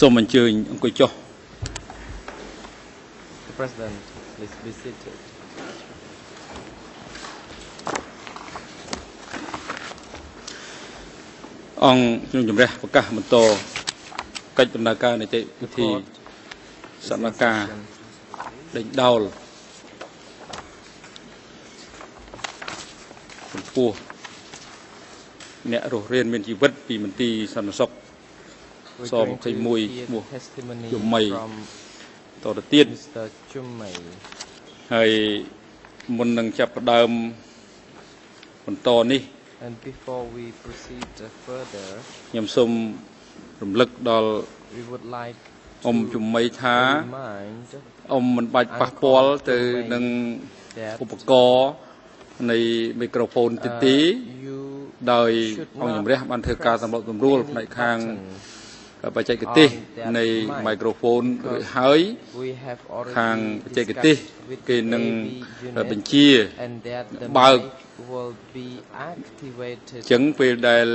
សូមអញ្ជើញអង្គុយចុះ The President, please be seated. អង្គខ្ញុំជំរះប្រកាសបន្តកិច្ចដំណើរការនីតិវិធី Report សកម្មការដេញដោលចំពោះអ្នករស់រានមានជីវិតពីមន្ទីរសន្តិសុខ We're So, going to thầy Mùi hear mua the testimony giùm mày. from តទៅទៀត Mr. Chumai. ហើយមុននឹងចាប់ផ្ដើមបន្តនេះ And before we proceed uh, further, ខ្ញុំសូមរំលឹកដល់ we would like អ៊ំ to ជំមីថា remind អ៊ំមិនបាច់ប៉ះពាល់ទៅនឹង that ឧបករណ៍នៃមីក្រូហ្វូនទៀតទេ uh, you ដោយអង្គជំរះបានធ្វើការសម្របសម្រួលផ្នែកខាង button. បច្ចេកទេសនៃមីក្រូហ្វូនរួចហើយ We have ខាង already បច្ចេកទេស discussed with គេនឹង AV unit បញ្ជា and that the Bao- mic will be activated ចឹងពេលដែល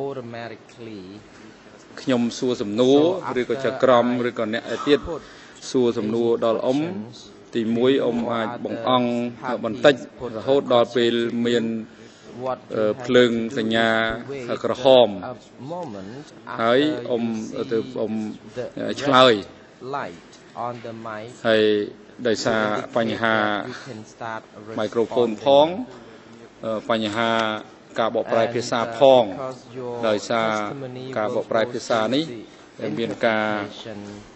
automatically ខ្ញុំសួរសំណួរឬក៏ចក្រមឬក៏អ្នកឯទៀត put សួរសំណួរដល់អ៊ំ instructions ទី1អ៊ំអាចបង្អង់បន្តិចរហូតដល់ពេលមាន what អឺ you ភ្លើង have to សញ្ញា wait ក្រហម a moment ហើយ after អ៊ំ you ទៅ see អ៊ំ the ឆ្លើយ red light on the mic ហើយដោយសារ indicate បញ្ហា that you can start មីក្រូហ្វូន responding. ផងអឺបញ្ហាការបកប្រែភាសា And, uh, ផង because your ដោយសារ testimony ការបក will ប្រែ go ភាសានេះ through the មានការ interpretation and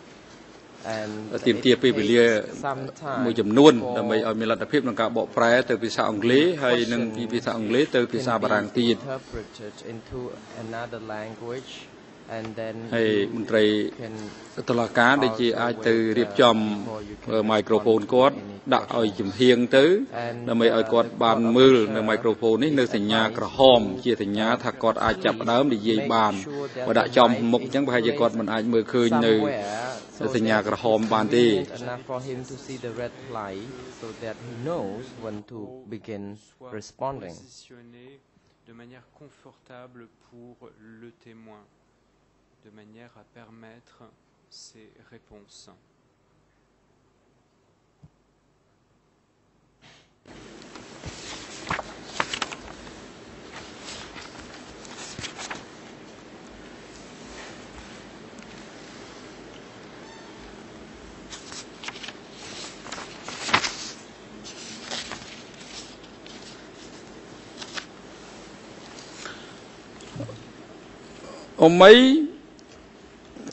ទាមទារ it ពេលវេលា takes some time មួយចំនួន for ដើម្បីឲ្យមានលទ្ធភាពក្នុងការបកប្រែទៅភាសាអង់គ្លេសហើយនិងពីភាសាអង់គ្លេសទៅភាសាបារាំងទៀត interpreted into another language and then ហើយ you មន្ត្រី can តុលាការដែលជាអាចទៅរៀបចំមីក្រូហ្វូនគាត់ដាក់ឲ្យចំហៀងទៅដើម្បីឲ្យគាត់បានមើលនៅមីក្រូហ្វូននេះនៅសញ្ញាក្រហម ជាសញ្ញាថាគាត់អាចចាប់ផ្ដើមនិយាយបានបើដាក់ចំមុខអញ្ចឹងប្រហែលជាគាត់មិនអាចមើលឃើញនៅ somewhere so សញ្ញា that ក្រហម it's បានទេ convenient enough for him to see the red light so that he knows when to begin soit responding positionné de manière confortable pour le témoin, de manière à permettre ces réponses. អ៊ំមី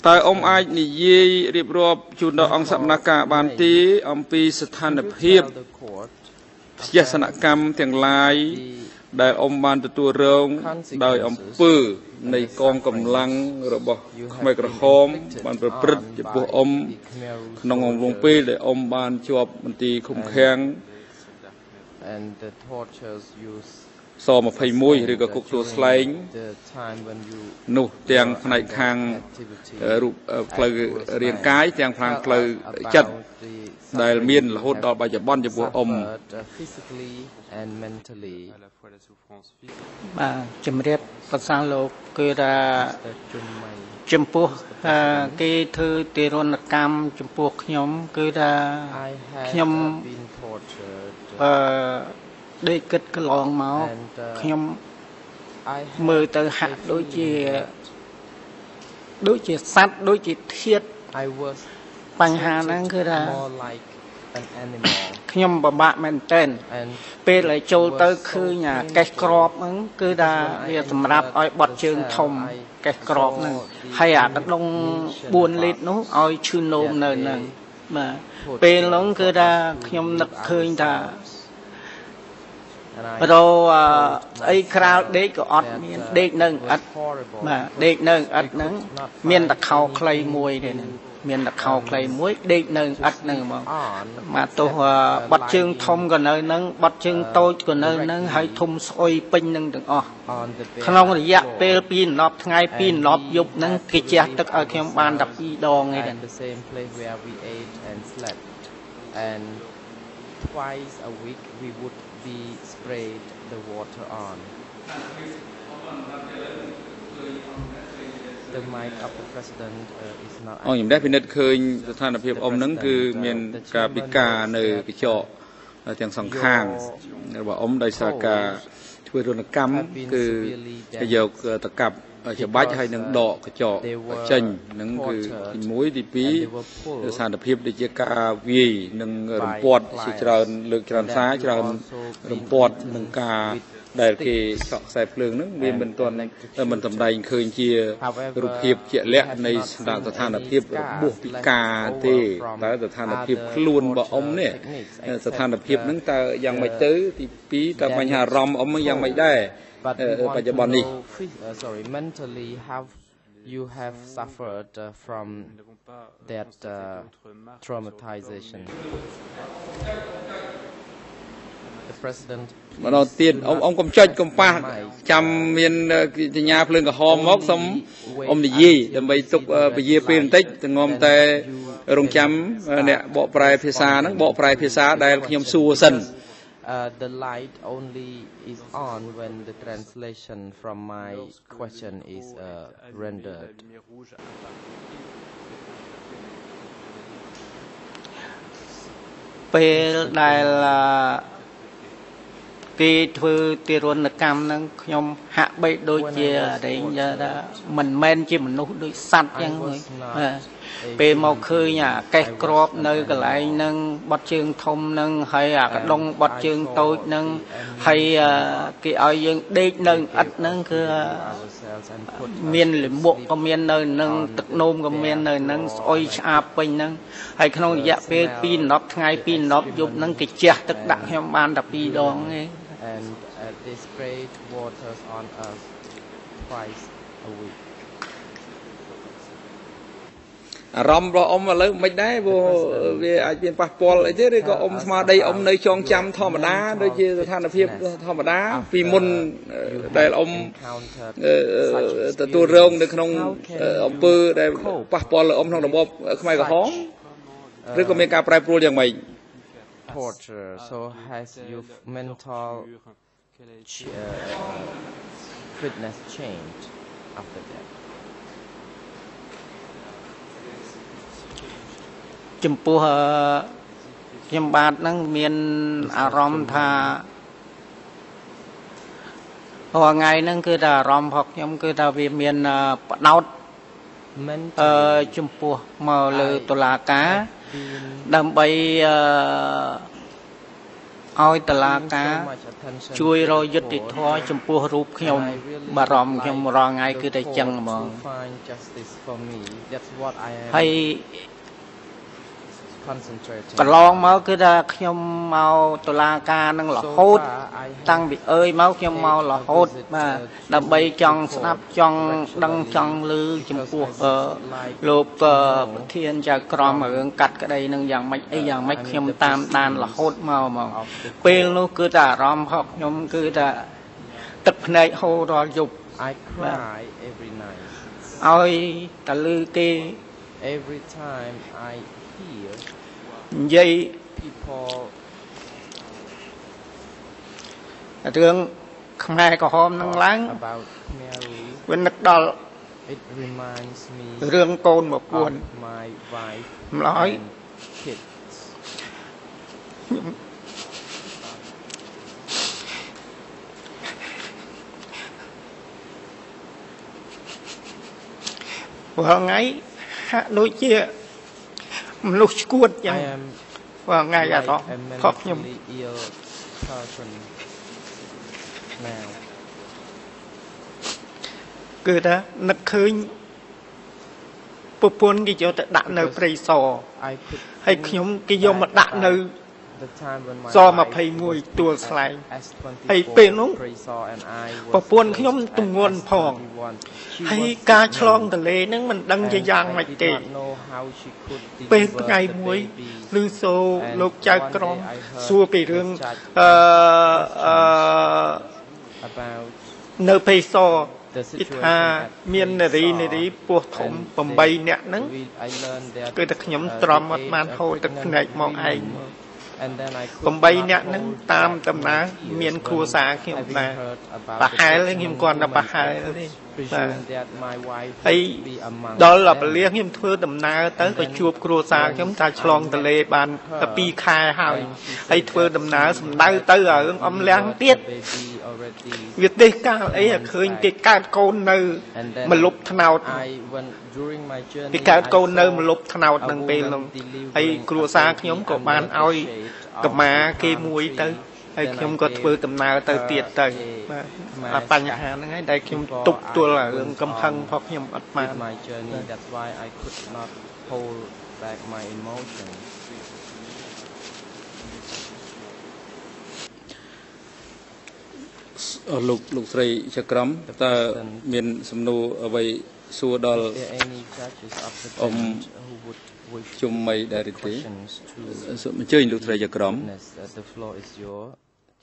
តើអ៊ំអាចនិយាយរៀបរាប់ជូនដល់អង្គសមាការបានទេអំពីស្ថាន Could you ភាព tell the court ផ្ទះសនកម្មទាំងឡាយ the ដែលអ៊ំបានទទួលរងដោយអំពើនៃកងកម្លាំងរបស់ you ខ្មែរ have ក្រ been ហម inflicted បានប្រព្រឹត្ត on ចំពោះ by អ៊ំ the Khmer Rouge ក្នុងអំឡុងពេលដែលអ៊ំបានជាប់មន្ទីរឃុំឃាំង and the tortures you ស21ឬក៏គុកទួលស្លែង the time when you នោះទាំងផ្នែកខាង activity អឺរូបអឺផ្លូវរាងកាយទាំងផ្នែកផ្លូវចិត្តដែលមានរហូតដល់បច្ចុប្បន្នចំពោះអ៊ំ physically and mentally À la fois la souffrance physique បាទជំរាបប្រសាលោកគឺថា Mr. Chumai ចំពោះអឺគេធ្វើទារុណកម្មចំពោះខ្ញុំ គឺថា I have ខ្ញុំ been tortured អឺ ដេកគិតកន្លងមក and uh, ខ្ញុំ I have មើលទៅ a ហាក់ដូចជា feeling that ដូចជាសត្វដូចជាធាត I was បញ្ហាហ្នឹងគឺថា more like an animal ខ្ញុំពិបាកមែនទែន and ពេលដែលចូលទៅឃើញអាកេះក្របហ្នឹងគឺថាវាសម្រាប់ឲ្យបត់ជើងធំកេះក្របហ្នឹងហើយអាកដុង4លីត្រនោះឲ្យឈឺនោមនៅហ្នឹងបាទពេលហ្នឹងគឺថាខ្ញុំនឹកឃើញថា and I រោអស្អីក្រាលដេកក៏អត់មានដេកនៅឥត horrible បាទដេកនៅឥតហ្នឹងមានតខោខ្លីមួយទេហ្នឹងមានតខោខ្លីមួយដេកនៅឥតហ្នឹងហ្មង on បាទទោះអឺបត់ជើងធំក៏នៅហ្នឹងបត់ជើងតូចក៏នៅហ្នឹងហើយធំស្អុយពេញហ្នឹងទាំងអស់ on the bed ក្នុងរយៈពេល2អន្លប់ថ្ងៃ2អន្លប់យប់ហ្នឹងគេជះទឹកឲ្យខ្ញុំបាន12ដងឯង and the same place where we ate and slept and twice a week we would be sprayed the water on the mic of the president uh, is not អងខ្ញុំដែរពិនិត្យឃើញស្ថានភាពអ៊ំហ្នឹងគឺមានការពិការនៅកញ្ចក់ទាំងសងខាងរបស់អ៊ំដោយសារការ ធ្វើរនកម្មគឺគេយកតកាប់ច្បាច់ហើយនឹងដកកញ្ចក់ចេញហ្នឹងគឺទី1ទី2ស្ថានភាពដូចជាការវាយនិងរំពាត់ជាច្រើនលើកច្រើនសារច្រើនរំពាត់នឹងការ ដែលគេឆក់ខ្សែភ្លើងហ្នឹងវាមិនទាន់មិនសម្ដែងឃើញជារូបភាពជាក់លាក់នៃស្ថានភាពរបួសពិការទេតែស្ថានភាពខ្លួនរបស់អ៊ំនេះស្ថានភាពហ្នឹងតើយ៉ាងម៉េចទៅទី2តើបញ្ហាអារម្មណ៍អ៊ំយ៉ាងម៉េចដែរ but we want បច្ចុ to ប្បន្ននេះ know phys- uh, sorry mentally how you have suffered uh, from Nous n'avons pas euh, that, constaté uh, d'autres marques sur le corps, traumatization mais the president ម្ដងទៀតអ៊ំអ៊ំកុំចុចកុំប៉ះចាំមានសញ្ញាភ្លើងក្រហមមកសូមអ៊ំនិយាយដើម្បីទុកពជាពេលបន្តិចទងំតែរងចាំអ្នកបកប្រែភាសាហ្នឹងបកប្រែភាសាដែលខ្ញុំសួរសិន Uh, the light only is on when the translation from my question is uh, allumé, rendered. la lumière rouge apparaît. ពេលដែលអឺ គេធ្វើទារុណកម្មហ្នឹងខ្ញុំហាក់បីដូចជារែងថាមិនមែនជាមនុស្សដូចសត្វចឹងហ្នឹងបាទពេលមកឃើញអាកេះក្របនៅកន្លែងហ្នឹងបត់ជើងធំហ្នឹងហើយអាកដុងបត់ជើងតូចហ្នឹងហើយអឺគេឲ្យយើងដេកនៅឥដ្ឋហ្នឹងគឺ ourselves and put មានលិមុខក៏មាននៅនឹងទឹកនោមក៏មាននៅនឹងស្អុយឆ្អាបពេញហ្នឹងហើយក្នុងរយៈពេល2 10ថ្ងៃ2 10យប់ហ្នឹងគេជះទឹកដាក់ខ្ញុំបានតែ2ដងទេ and uh, they sprayed waters on us twice a week. អារម្មណ៍របស់អ៊ំឥឡូវមិនដែរព្រោះវាអាចមានប៉ះពាល់អីទេឬក៏អ៊ំស្មារតីអ៊ំនៅចងចាំធម្មតាដូចជាស្ថានភាពធម្មតាពីមុនដែលអ៊ំ Encountered អឺទទួលរងនៅក្នុងអំពើដែលប៉ះពាល់លើអ៊ំក្នុងរបបខ្មែរក្រហមឬក៏មានការប្រែប្រួលយ៉ាងម៉េច torture. So has your mental Quelle a été ch- uh, fitness changed after that? ចំពោះអឺខ្ញុំបាទហ្នឹងមានអារម្មណ៍ថារាល់ថ្ងៃហ្នឹងគឺថាអារម្មណ៍របស់ខ្ញុំគឺថាវាមានអឺបដោតអឺ Mentally, ចំពោះមកលើតុលាការ been ដើម្បីអឺឲ្យតឡាការ so much attention ជួយរ to កយុត្តិធម៌ចំពោះរូបខ្ញុំ And I really បារម្ភ would ខ្ញុំ like រាល់ថ្ងៃគឺតែ the ចឹង court ហ្មង to find justice for me. That's what I am ហើយ concentrating. កន្លងមកគឺថាខ្ញុំមកតុលាការនឹងរហូត So far, I have តាំងពីអើយមកខ្ញុំមករហូតបាទដើម្បីចង់ស្ដាប់ចង់ដឹងចង់ឮចំពោះអឺលោកអឺប្រធានចៅក្រមរឿងកាត់ក្តីនឹងយ៉ាងម៉េចអីយ៉ាងម៉េចខ្ញុំតាមដានរហូតមកមកពេលនោះគឺតែអារម្មណ៍របស់ខ្ញុំគឺថាទឹកភ្នែកហូររាល់យប់ I cry every night. ឲ្យតលឺគេ Every time I hear និយាយ people រឿងខ្មែរក្រហមនឹងឡើង talk about Mary, វានឹកដល់ it reminds me រឿងកូនមកពួន of my wife ម្ល៉េះ and kids. រាល់ថ្ងៃហាក់ដូចជា មនុស្សឈួតចឹង I am រាល់ថ្ងៃអា like រម្មណ៍ a របស់ខ្ញុំ mentally ill person now. គឺថានឹកឃើញប្រពន្ធគេយកទៅដាក់នៅព្រៃសរ I could ហើយ think ខ្ញុំគេយកមកដាក់នៅ the time when my ស wife 21ទួលស្លែង S24 ហើយពេលនោះ Appraisal and I was ប្រពន្ធខ្ញុំ placed ទម្ងន់ at ផង S21. She ហើយ was ការឆ្លង pregnant ទលេហ្នឹងមិនដឹងជា and យ៉ាង I ម៉េច did ទេ not know how she could ពេល deliver ថ្ងៃ the មួយ baby. ឮសូរ And លោកចៅក្រម one day I heard សួរពីរឿង the judge អឺអឺ about នៅព្រៃសរ the គេ situation ថា at មាននារី Praise នារី Saw. ពោះធំ And 8 they- នាក់ហ្នឹង we- I learned that គឺតែខ្ញុំ uh, ទ្រាំ the អត់បាន age of ហូរទឹកភ្នែកមកឯង pregnant មក women And then I could 8នាក់ not ហ្នឹង hold តាម back ដំណើរ my មាន tears គ្រួសារខ្ញុំ having ដែរ heard about ប្រហែល the ខ្ញុំគាត់តែ woman ប្រហែល death, ទេ presuming that my wife ហើយ would be among ដល់ល them. បលាខ្ញុំធ្វើដំណើរទៅក៏ជួបគ្រួសារខ្ញុំថាឆ្លងទន្លេបាន2ខែហើយហើយធ្វើដំណើរសំដៅទៅរឿងអំលៀងទៀត Baby already វាទេសកាលអីឲ្យឃើញគេកើតកូននៅ And then មលុបថ្នោត I when during my journey គេកើតកូននៅ I saw មលុបថ្នោតនឹងពេលនោះហើយគ្រួសារខ្ញុំក៏បានឲ្យកម្មាគេមួយទៅហើយខ្ញុំក៏ធ្វើដំណើរទៅទៀតទៅបាទអាបញ្ហាហ្នឹងហើយដែលខ្ញុំទប់ទល់អារឿងកំហឹងផងខ្ញុំអត់បាន with my journey that's why I could not hold back my emotions អស់លោកលោកស្រីចក្រមតើមានសំណួរអ្វី សួរដល់ Is there any judges of the Um, bench who would wish ជុំមីដែរទេ questions to សូមអញ្ជើញលោកស្រីចក្រម witness Uh, the floor is your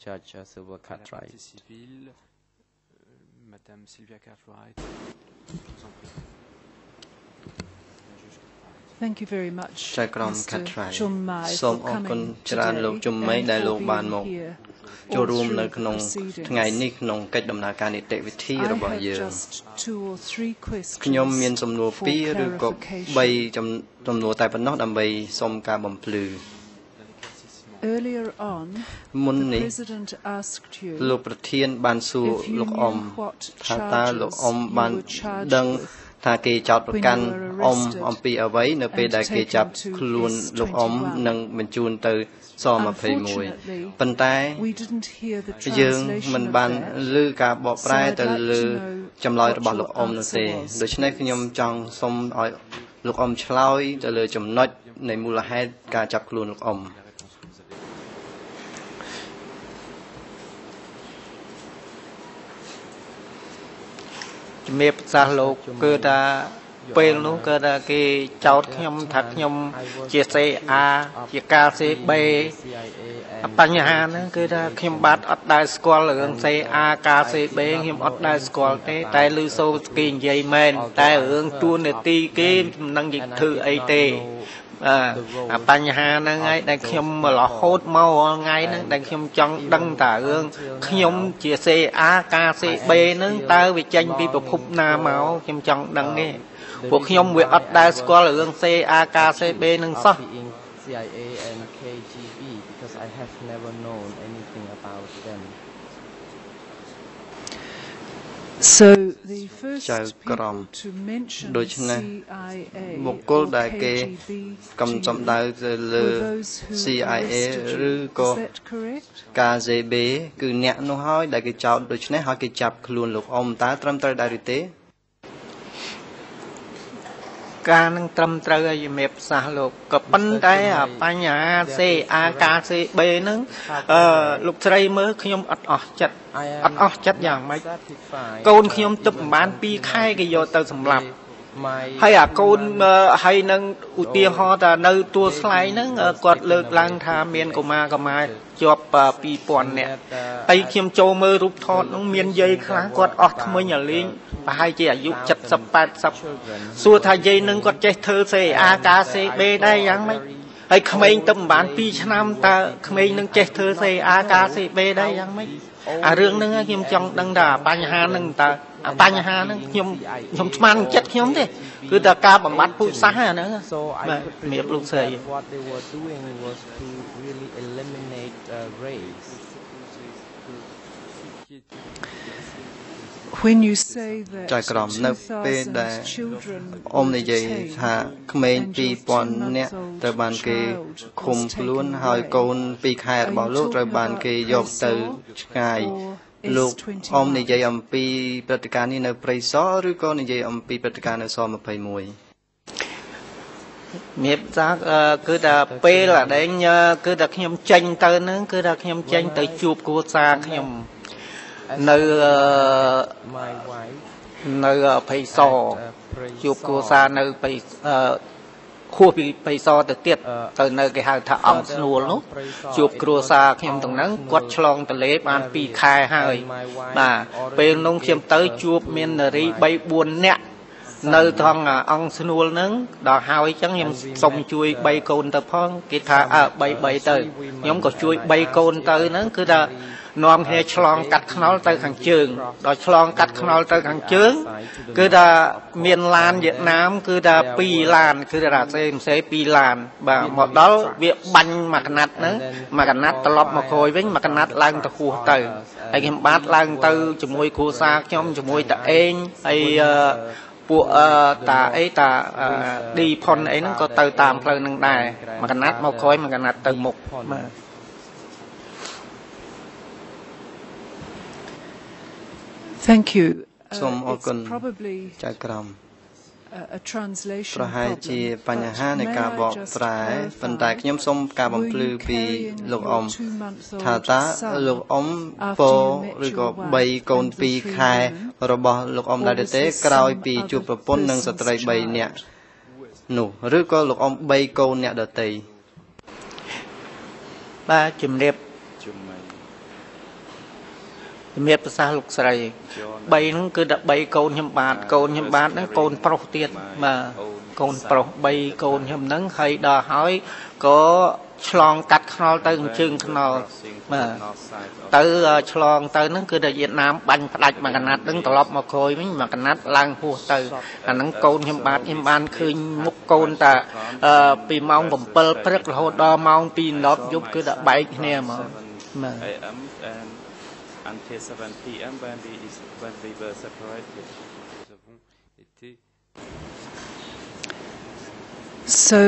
judge uh, Silver La Cartwright partie civile, euh, Madame Sylvia Cartwright. Je vous en prie. La juge Cartwright. Thank you very much ចៅក្រម Mr. ខាត់ថ្លៃ Chum Mai សូម for អរគុណ coming ច្រើនលោក today ជុំមី and ដែល for លោកបាន being មក here ចូល all រួមនៅ through ក្នុង proceedings. ថ្ងៃនេះក្នុងកិច្ចដំណើរការនីតិវិធី I របស់ have យើង just two or three questions ខ្ញុំមានសំណួរ for ពីរឬក៏ clarification. 3ចំនួនតែប៉ុណ្ណោះដើម្បីសូមការបំភ្លឺ D'un éclaircissement. Earlier on មុន the នេះ president asked you លោកប្រធានបានសួរ if you លោកអ៊ំ knew what ថាតើលោកអ៊ំ charges បាន you were charged ដឹង with ថាគេចោទប្រកាន់ when you were អ៊ំ arrested អំពីអ្វីនៅពេល and ដែលគេ taken ចាប់ to ខ្លួន S21 លោកអ៊ំនិងបញ្ជូនទៅស21 Unfortunately, ប៉ុន្តែ we didn't hear the យើងមិន translation បាន of that. ឮការបកប្រែ So I'd ទៅ like to លើ know ចម្លើយ what របស់ your លោកអ៊ំនោះទេ answer was. ដូច្នេះខ្ញុំចង់សូមឲ្យលោកអ៊ំឆ្លើយទៅលើចំណុចនៃមូលហេតុការចាប់ខ្លួនលោកអ៊ំ ជំរាបប្រសាសន៍លោកគឺថាពេលនោះគឺថាគេចោទខ្ញុំថាខ្ញុំជា CA ជាការ CB CIA បញ្ហាហ្នឹងគឺថាខ្ញុំបាទអត់ដែលស្គាល់រឿង CA ការ CB ខ្ញុំអត់ដែលស្គាល់ទេ តែឮសូរគេនិយាយមែនតែរឿងទួនាទីគេមិនដឹងនិយាយធ្វើអីទេបាទ អាបញ្ហាហ្នឹងហើយដែលខ្ញុំរហូតមករាល់ថ្ងៃហ្នឹងដែលខ្ញុំចង់ដឹងតារឿងខ្ញុំជា CA ការ CB ហ្នឹងតើវាចេញពីប្រភពណាមកខ្ញុំចង់ដឹងទេពួកខ្ញុំវាអត់ដែលស្គាល់រឿង CA ការ CB ហ្នឹងសោះ being CIA and KGB because I have never known anything about them. So the first ចៅក្រម people to mention ដូច្នេះ CIA បុគ្គល or ដែលគេ KGB កំ to សំដៅ you ទៅលើ were those who CIA arrested ឬ you. ក៏ Is that correct? ការ ZB គឺអ្នកនោះហើយដែលគេចោទដូច្នេះហើយគេចាប់ខ្លួនលោកអ៊ំតើត្រឹមត្រូវដែរឬទេ ការនឹងត្រឹមត្រូវឲ្យជំរាបប្រសាសន៍លោកក៏ប៉ុន្តែអាបញ្ហា CA ការ CB ហ្នឹងអឺលោកស្រីមើលខ្ញុំអត់អស់ចិត្ត I អត់អស់ចិត្តយ៉ាងម៉េច satisfied កូនខ្ញុំទឹកប្រហែល2ខែគេយកទៅសម្លាប់ my ហើយអាកូនអឺហើយនឹងឧទាហរណ៍ថានៅទួលស្លែងហ្នឹងអឺគាត់លើកឡើងថាមានកុមារកុមារជាប់អឺ2000នាក់ហើយខ្ញុំចូលមើលរូបថតហ្នឹងមានយាយខ្លះគាត់អស់ថ្មិញឲ្យលេងប្រហែលជាអាយុ70 80សួរថាយាយនឹងគាត់ចេះធ្វើ CA ការ CB ដែរយ៉ាងម៉េចហើយក្មេងទៅមិនបាន2ឆ្នាំតើក្មេងនឹងចេះធ្វើ CA ការ CB ដែរយ៉ាងម៉េចអារឿងហ្នឹងខ្ញុំចង់ដឹងថាបញ្ហាហ្នឹងតើអា បញ្ហាហ្នឹងខ្ញុំខ្ញុំស្មានចិត្តខ្ញុំទេគឺតែការបំបត្តិពូជសាសន៍អាហ្នឹង so I បាទ could ជំរាបលោក believe ស្រី that what they were doing was to really eliminate uh, race When you say that ចៅក្រមនៅពេលដែល2000 children អ៊ំ were និយាយ detained ថាក្មេង and your 2000នាក់ two-month-old ត្រូវបានគេ child ឃុំ was ខ្លួន taken ហើយ away. កូន2ខែរបស់លោកត្រូវបានគេយកទៅឆ្ងាយ or លោក S21? អ៊ំនិយាយអំពីព្រឹត្តិការណ៍នេះនៅព្រៃសរឬក៏និយាយអំពីព្រឹត្តិការណ៍នៅស21មៀបសាកអឺគឺថាពេលអាដែងអឺគឺថាខ្ញុំចេញទៅហ្នឹងគឺថាខ្ញុំចេញទៅជួបគ្រួសារខ្ញុំនៅអឺ my wife នៅភ័យស at, uh, Praise ជួបគ្រួសារនៅភ័យអឺ ខួសពីភ័យសទៅទៀតទៅនៅគេហៅថាអង្គស្នួលនោះជួបគ្រួសារខ្ញុំទាំងហ្នឹងគាត់ឆ្លងទលេបាន2ខែហើយបាទពេលនោះខ្ញុំទៅជួបមាននារី3 4នាក់នៅត្រង់អាអង្គស្នួលហ្នឹងដល់ហើយអញ្ចឹងខ្ញុំសុំជួយ3កូនទៅផងគេថាអើ3 3ទៅខ្ញុំក៏ជួយ3កូនទៅហ្នឹងគឺថា នាំគ្នាឆ្លងកាត់ខ្នល់ទៅខាងជើងដល់ឆ្លងកាត់ខ្នល់ទៅខាងជើង គឺថាមានឡានវៀតណាម គឺថា2ឡាន គឺថាសេមសេ2ឡាន បាទមកដល់វាបាញ់មួយកណាត់ហ្នឹងមួយកណាត់ត្រឡប់មកក្រោយវិញមួយកណាត់ឡើងទៅហួសទៅហើយខ្ញុំបាទឡើងទៅជាមួយគ្រួសារខ្ញុំជាមួយតាអេងហើយពួកអឺតាអីតាឌីផុនអីហ្នឹងក៏ទៅតាមផ្លូវហ្នឹងដែរមួយកណាត់មកក្រោយមួយកណាត់ទៅមុខបាទ Thank you. សូមអរគុណ it's probably ចៅក្រម a, a translation ប្រហែលជា problem, បញ្ហា but នៃការបក may I just ប្រែ clarify, ប៉ុន្តែខ្ញុំសូមការបំភ្លឺ were you ពី carrying លោក your អ៊ំ two-month-old ថាតើ son លោកអ៊ំ after ពោ you met ឬ your ក៏ wife 3កូន and the 2 three ខែ women, របស់លោកអ៊ំដែរទេ or was this ក្រោយ some ពីជួប other ប្រពន្ធនិងស្ត្រី person's 3នាក់ child? នោះឬក៏លោកអ៊ំ3កូនអ្នកដទៃបាទជំរាបជំរាប ប្រសាសន៍លោកស្រី3ហ្នឹងគឺតែ3កូនខ្ញុំបាទកូនខ្ញុំបាទហ្នឹងកូនប្រុសទៀតបាទកូនប្រុស3កូនខ្ញុំហ្នឹងហើយដល់ហើយក៏ឆ្លងកាត់ខ្នល់ទៅជើងខ្នល់បាទទៅឆ្លងទៅហ្នឹងគឺតែវៀតណាមបាញ់ផ្ដាច់មួយកណាត់ហ្នឹងត្រឡប់មកក្រោយវិញមួយកណាត់ឡើងហួសទៅអាហ្នឹងកូនខ្ញុំបាទខ្ញុំបានឃើញមុខកូនតាពីម៉ោង7ព្រឹករហូតដល់ម៉ោង2 10យប់គឺតែបែកគ្នាហ្មងបាទ a.m. and until 7 p.m. when we is when we were separated. Nous avons été So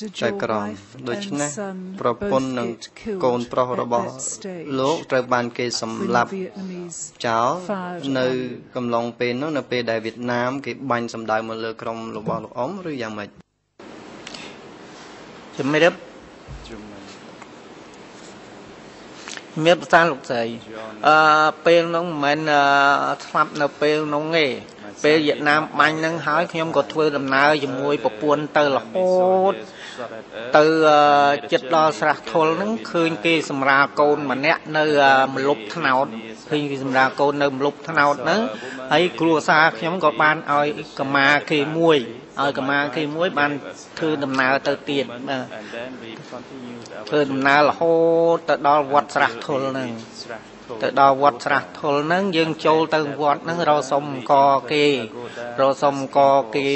did ចៅ your ក្រម wife ដូច្នេះ and son ប្រពន្ធ both និង get killed កូនប្រុសរបស់ at that stage លោកត្រូវបានគេសម្ when លាប់ Vietnamese ចោល fired នៅ on you? កំឡុងពេលនោះនៅពេលដែលវៀតណាមគេបាញ់សម្ដៅមកលើក្រុមរបស់លោកអ៊ំឬយ៉ាងម៉េចជំរាប ជំរាបប្រសាលោកស្រីអឺពេលនោះមិនមែនអឺស្លាប់នៅពេលនោះទេពេលវៀតណាមបាញ់ហ្នឹងហើយខ្ញុំក៏ធ្វើដំណើរជាមួយប្រពន្ធទៅរហូតទៅអឺចិត្តដល់ស្រះធុលហ្នឹងឃើញគេសម្រាលកូនម្នាក់នៅអឺមលុបថ្នោតឃើញគេសម្រាលកូននៅមលុបថ្នោតហ្នឹងហើយគ្រួសារខ្ញុំក៏បានឲ្យកម្មាគេមួយ ឲ្យកម្មាគេមួយបានធ្វើដំណើរទៅទៀតបាទ And then we continued our ធ្វើដំណើររហូតទៅដល់វត្តស្រះធុលហ្នឹង Srah ទៅដល់វត្តស្រះធុលហ្នឹងយើងចូលទៅវត្តហ្នឹងរកសុំអង្គគេរកសុំអង្គគេ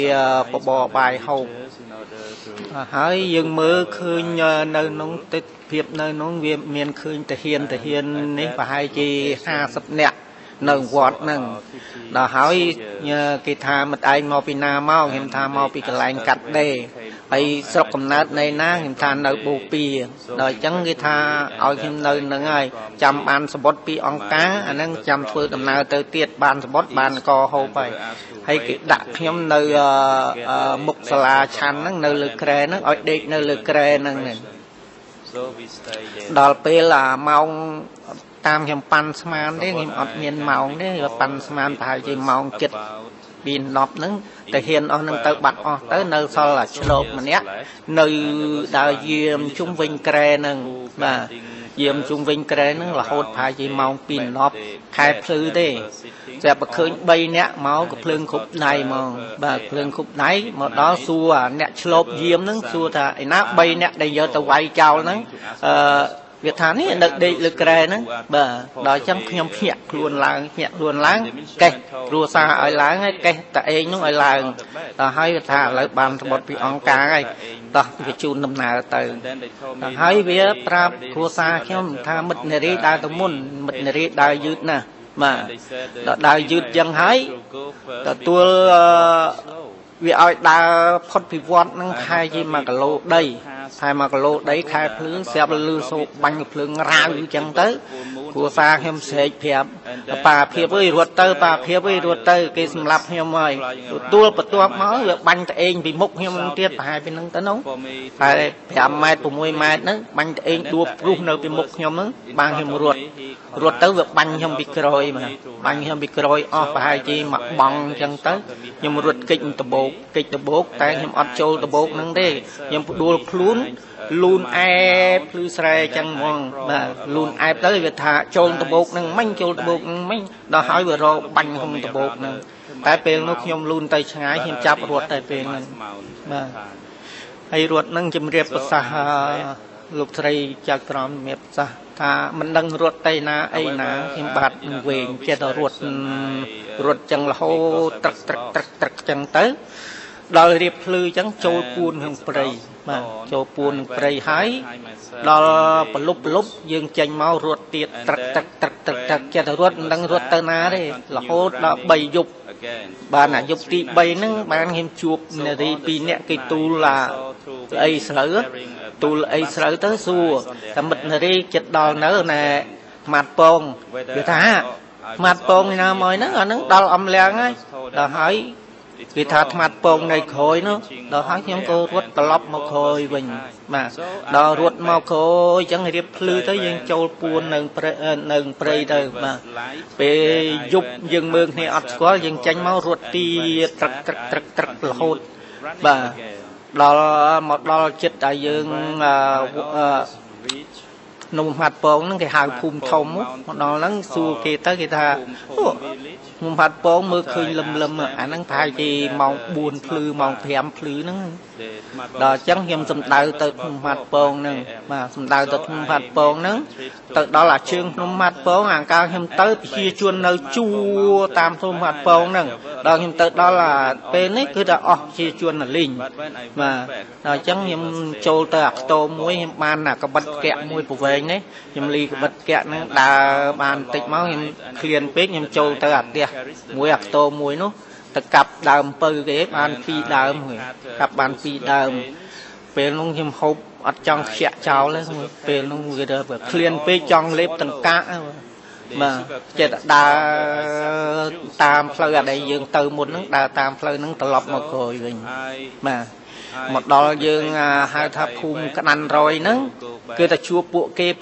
អឺបបរបាយហូប in order to ហើយយើងមើលឃើញអឺនៅក្នុងទិដ្ឋភាពនៅក្នុងវាមានឃើញតាហ៊ានតាហ៊ាននេះប្រហែលជា50នាក់ នៅវត្តហ្នឹងដល់ហើយញ៉ាគេថាមិត្តឯងមកពីណាមកខ្ញុំថាមកពីកន្លែងកាត់ដេរហើយស្រុកកំណើតនៃណាខ្ញុំថានៅបូព៌ាដល់អញ្ចឹងគេថាឲ្យខ្ញុំនៅនឹងហើយចាំបានសបុតពីអង្គការអាហ្នឹងចាំធ្វើដំណើរទៅទៀតបានសបុតបានកហូបហើយហើយគេដាក់ខ្ញុំនៅអឺអឺមុខសាលាឆាន់ហ្នឹងនៅលើក្រែហ្នឹងឲ្យដេកនៅលើក្រែហ្នឹងហ្នឹង so we stay there ដល់ពេលអាម៉ោង តាមខ្ញុំប៉ាន់ស្មានទេខ្ញុំអត់មានម៉ោងទេប៉ាន់ស្មានប្រហែលជាម៉ោងចិត្ត about ពី10ហ្នឹងតែហ៊ានអស់ហ្នឹងទៅបាត់អស់ទៅនៅសល់អាឆ្លប់ម្នាក់នៅដើរយាមជុំវិញក្រែហ្នឹងបាទយាមជុំវិញក្រែហ្នឹងរហូតប្រហែលជាម៉ោង2:10ខែភ្លឺទេស្រាប់តែឃើញ3នាក់មកក៏ភ្លើងគ្រប់ដៃហ្មងបាទភ្លើងគ្រប់ដៃមកដល់សួរអាអ្នកឆ្លប់យាមហ្នឹងសួរថាឯណា3នាក់ដែលយកទៅវាយចោលហ្នឹងអឺ វាថានេះនៅដេកលើក្រែហ្នឹងបាទដល់អញ្ចឹងខ្ញុំភ្ញាក់ខ្លួនឡើងភ្ញាក់ខ្លួនឡើងកេះគ្រួសារឲ្យឡើងហើយកេះតាឯងហ្នឹងឲ្យឡើងដល់ហើយវាថាឥឡូវបានត្បត់ពីអង្គការហើយដោះវាជូនដំណើរទៅ and then they told me ដល់ហើយវាប្រាប់គ្រួសារខ្ញុំថាមិត្តនារីដើរទៅមុនមិត្តនារីដើរយឺតណាស់បាទ they said ដល់ដើរយឺតចឹងហើយ to go first ទទួលអឺវាឲ្យដើរផុតពីវត្តហ្នឹងខែជា1គីឡូដី ខែ1គីឡូដីខែភ្លឺស្រាប់លឺសូរបាញ់ភ្លើងរាវចឹងទៅគ្រួសារខ្ញុំស្រែកប្រាប់ ប៉ាភាពអើយរត់ទៅប៉ាភាពអើយរត់ទៅ គេសម្លាប់ខ្ញុំហើយទទួលបន្ទាប់មកវាបាញ់ត្អេងពីមុខខ្ញុំហ្នឹងទៀតប្រហែលពីហ្នឹងទៅនោះ for me តែ5ម៉ែត្រ6ម៉ែត្រហ្នឹងបាញ់ត្អេងដួលព្រុសនៅពីមុខខ្ញុំហ្នឹងបានខ្ញុំរត់រត់ទៅវាបាញ់ខ្ញុំពីក្រោយមកបាញ់ខ្ញុំពីក្រោយអស់ប្រហែលជាមួយបងអញ្ចឹងទៅខ្ញុំរត់គេចដបោកគេចដបោកតែខ្ញុំអត់ចូលដបោកហ្នឹងទេខ្ញុំផ្ដួលខ្លួន លូនអែបភ្លឺស្រែអញ្ចឹងហ្មងបាទលូនអែបទៅវាថាចូលដបោកហ្នឹងមិញចូលដបោកហ្នឹងមិញដល់ហើយវារកបាញ់ក្នុងដបោកហ្នឹងតែពេលនោះខ្ញុំលូនទៅឆ្ងាយខ្ញុំចាប់រត់តែពេលហ្នឹងបាទហើយរត់នឹងជំរាបប្រសាសន៍លោកស្រីចៅក្រមជំរាបប្រសាសន៍ថាមិនដឹងរត់ទៅណាអីណាខ្ញុំបាទនឹងវែងចិត្តតែរត់រត់ចឹងរហូតត្រឹកត្រឹកត្រឹកត្រឹកចឹងទៅ ដល់រៀបភ្លឺចឹងចូលពួនក្នុងព្រៃបាទចូលពួនក្នុងព្រៃហើយដល់ប្រលប់ប្រលប់យើងចេញមករត់ទៀតត្រឹកត្រឹកត្រឹកត្រឹកត្រឹកចិត្តតែរត់មិនដឹងរត់ទៅណាទេរហូតដល់3យប់បានអាយប់ទី3ហ្នឹងបានខ្ញុំជួបនារី2នាក់គេទូលអាអីស្រូវទូលអីស្រូវទៅសួរតែមិត្តនារីចិត្តដល់នៅណែស្មាត់ពងគេថាស្មាត់ពងឯណាមកហ្នឹងអាហ្នឹងដល់អំលៀងហើយដល់ហើយ គេថាស្មាត់ពងនៅក្រោយនោះដល់ហើយខ្ញុំក៏រត់ត្រឡប់មកក្រោយវិញបាទដល់រត់មកក្រោយអញ្ចឹងរៀបភ្លឺទៅយើងចូលពួននៅព្រៃនៅព្រៃទៅបាទពេលយប់យើងមើលគ្នាអត់ស្គាល់យើងចេញមករត់ទីត្រឹកត្រឹកត្រឹកត្រឹករហូតបាទដល់មកដល់ចិត្តដែលយើងអឺអឺនំហាត់ពងហ្នឹងគេហៅភូមិធំមកដល់ហ្នឹងសួរគេទៅគេថាអូ ខ្ញុំហាត់ពងមើលឃើញលឹមលឹមអាហ្នឹងប្រហែលជាម៉ោង4ភ្លឺម៉ោង5ភ្លឺហ្នឹងដល់អញ្ចឹងខ្ញុំសំដៅទៅខ្ញុំហាត់ពងហ្នឹងបាទសំដៅទៅខ្ញុំហាត់ពងហ្នឹងទៅដល់អាជើងខ្ញុំហាត់ពងអាកាលខ្ញុំទៅប្រជាជននៅជួរតាមខ្ញុំហាត់ពងហ្នឹងដល់ខ្ញុំទៅដល់អាពេលនេះគឺថាអស់ប្រជាជននៅលីងបាទដល់អញ្ចឹងខ្ញុំចូលទៅអាខ្ទមមួយខ្ញុំបានអាកបិតកែមួយប្រវែងនេះខ្ញុំលីកបិតកែហ្នឹងដើរបានបន្តិចមកខ្ញុំឃ្លានពេកខ្ញុំចូលទៅអាផ្ទះមួយអាខ្ទមមួយនោះទៅកាប់ដើមពៅគេបានពីរដើមហើយកាប់បានពីរដើមពេលនោះខ្ញុំហូបអត់ចង់ខ្ជាក់ចោលទេពេលនោះវាទៅឃ្លានពេកចង់លេបតង្កាក់ហ្នឹង បាទចិត្តដើរតាមផ្លូវអាដែលយើងទៅមុនហ្នឹងដើរតាមផ្លូវហ្នឹងត្រឡប់មកក្រោយវិញបាទមកដល់យើងហៅថាភូមិក្តាន់រយហ្នឹងគឺតែជួបពួកគេ5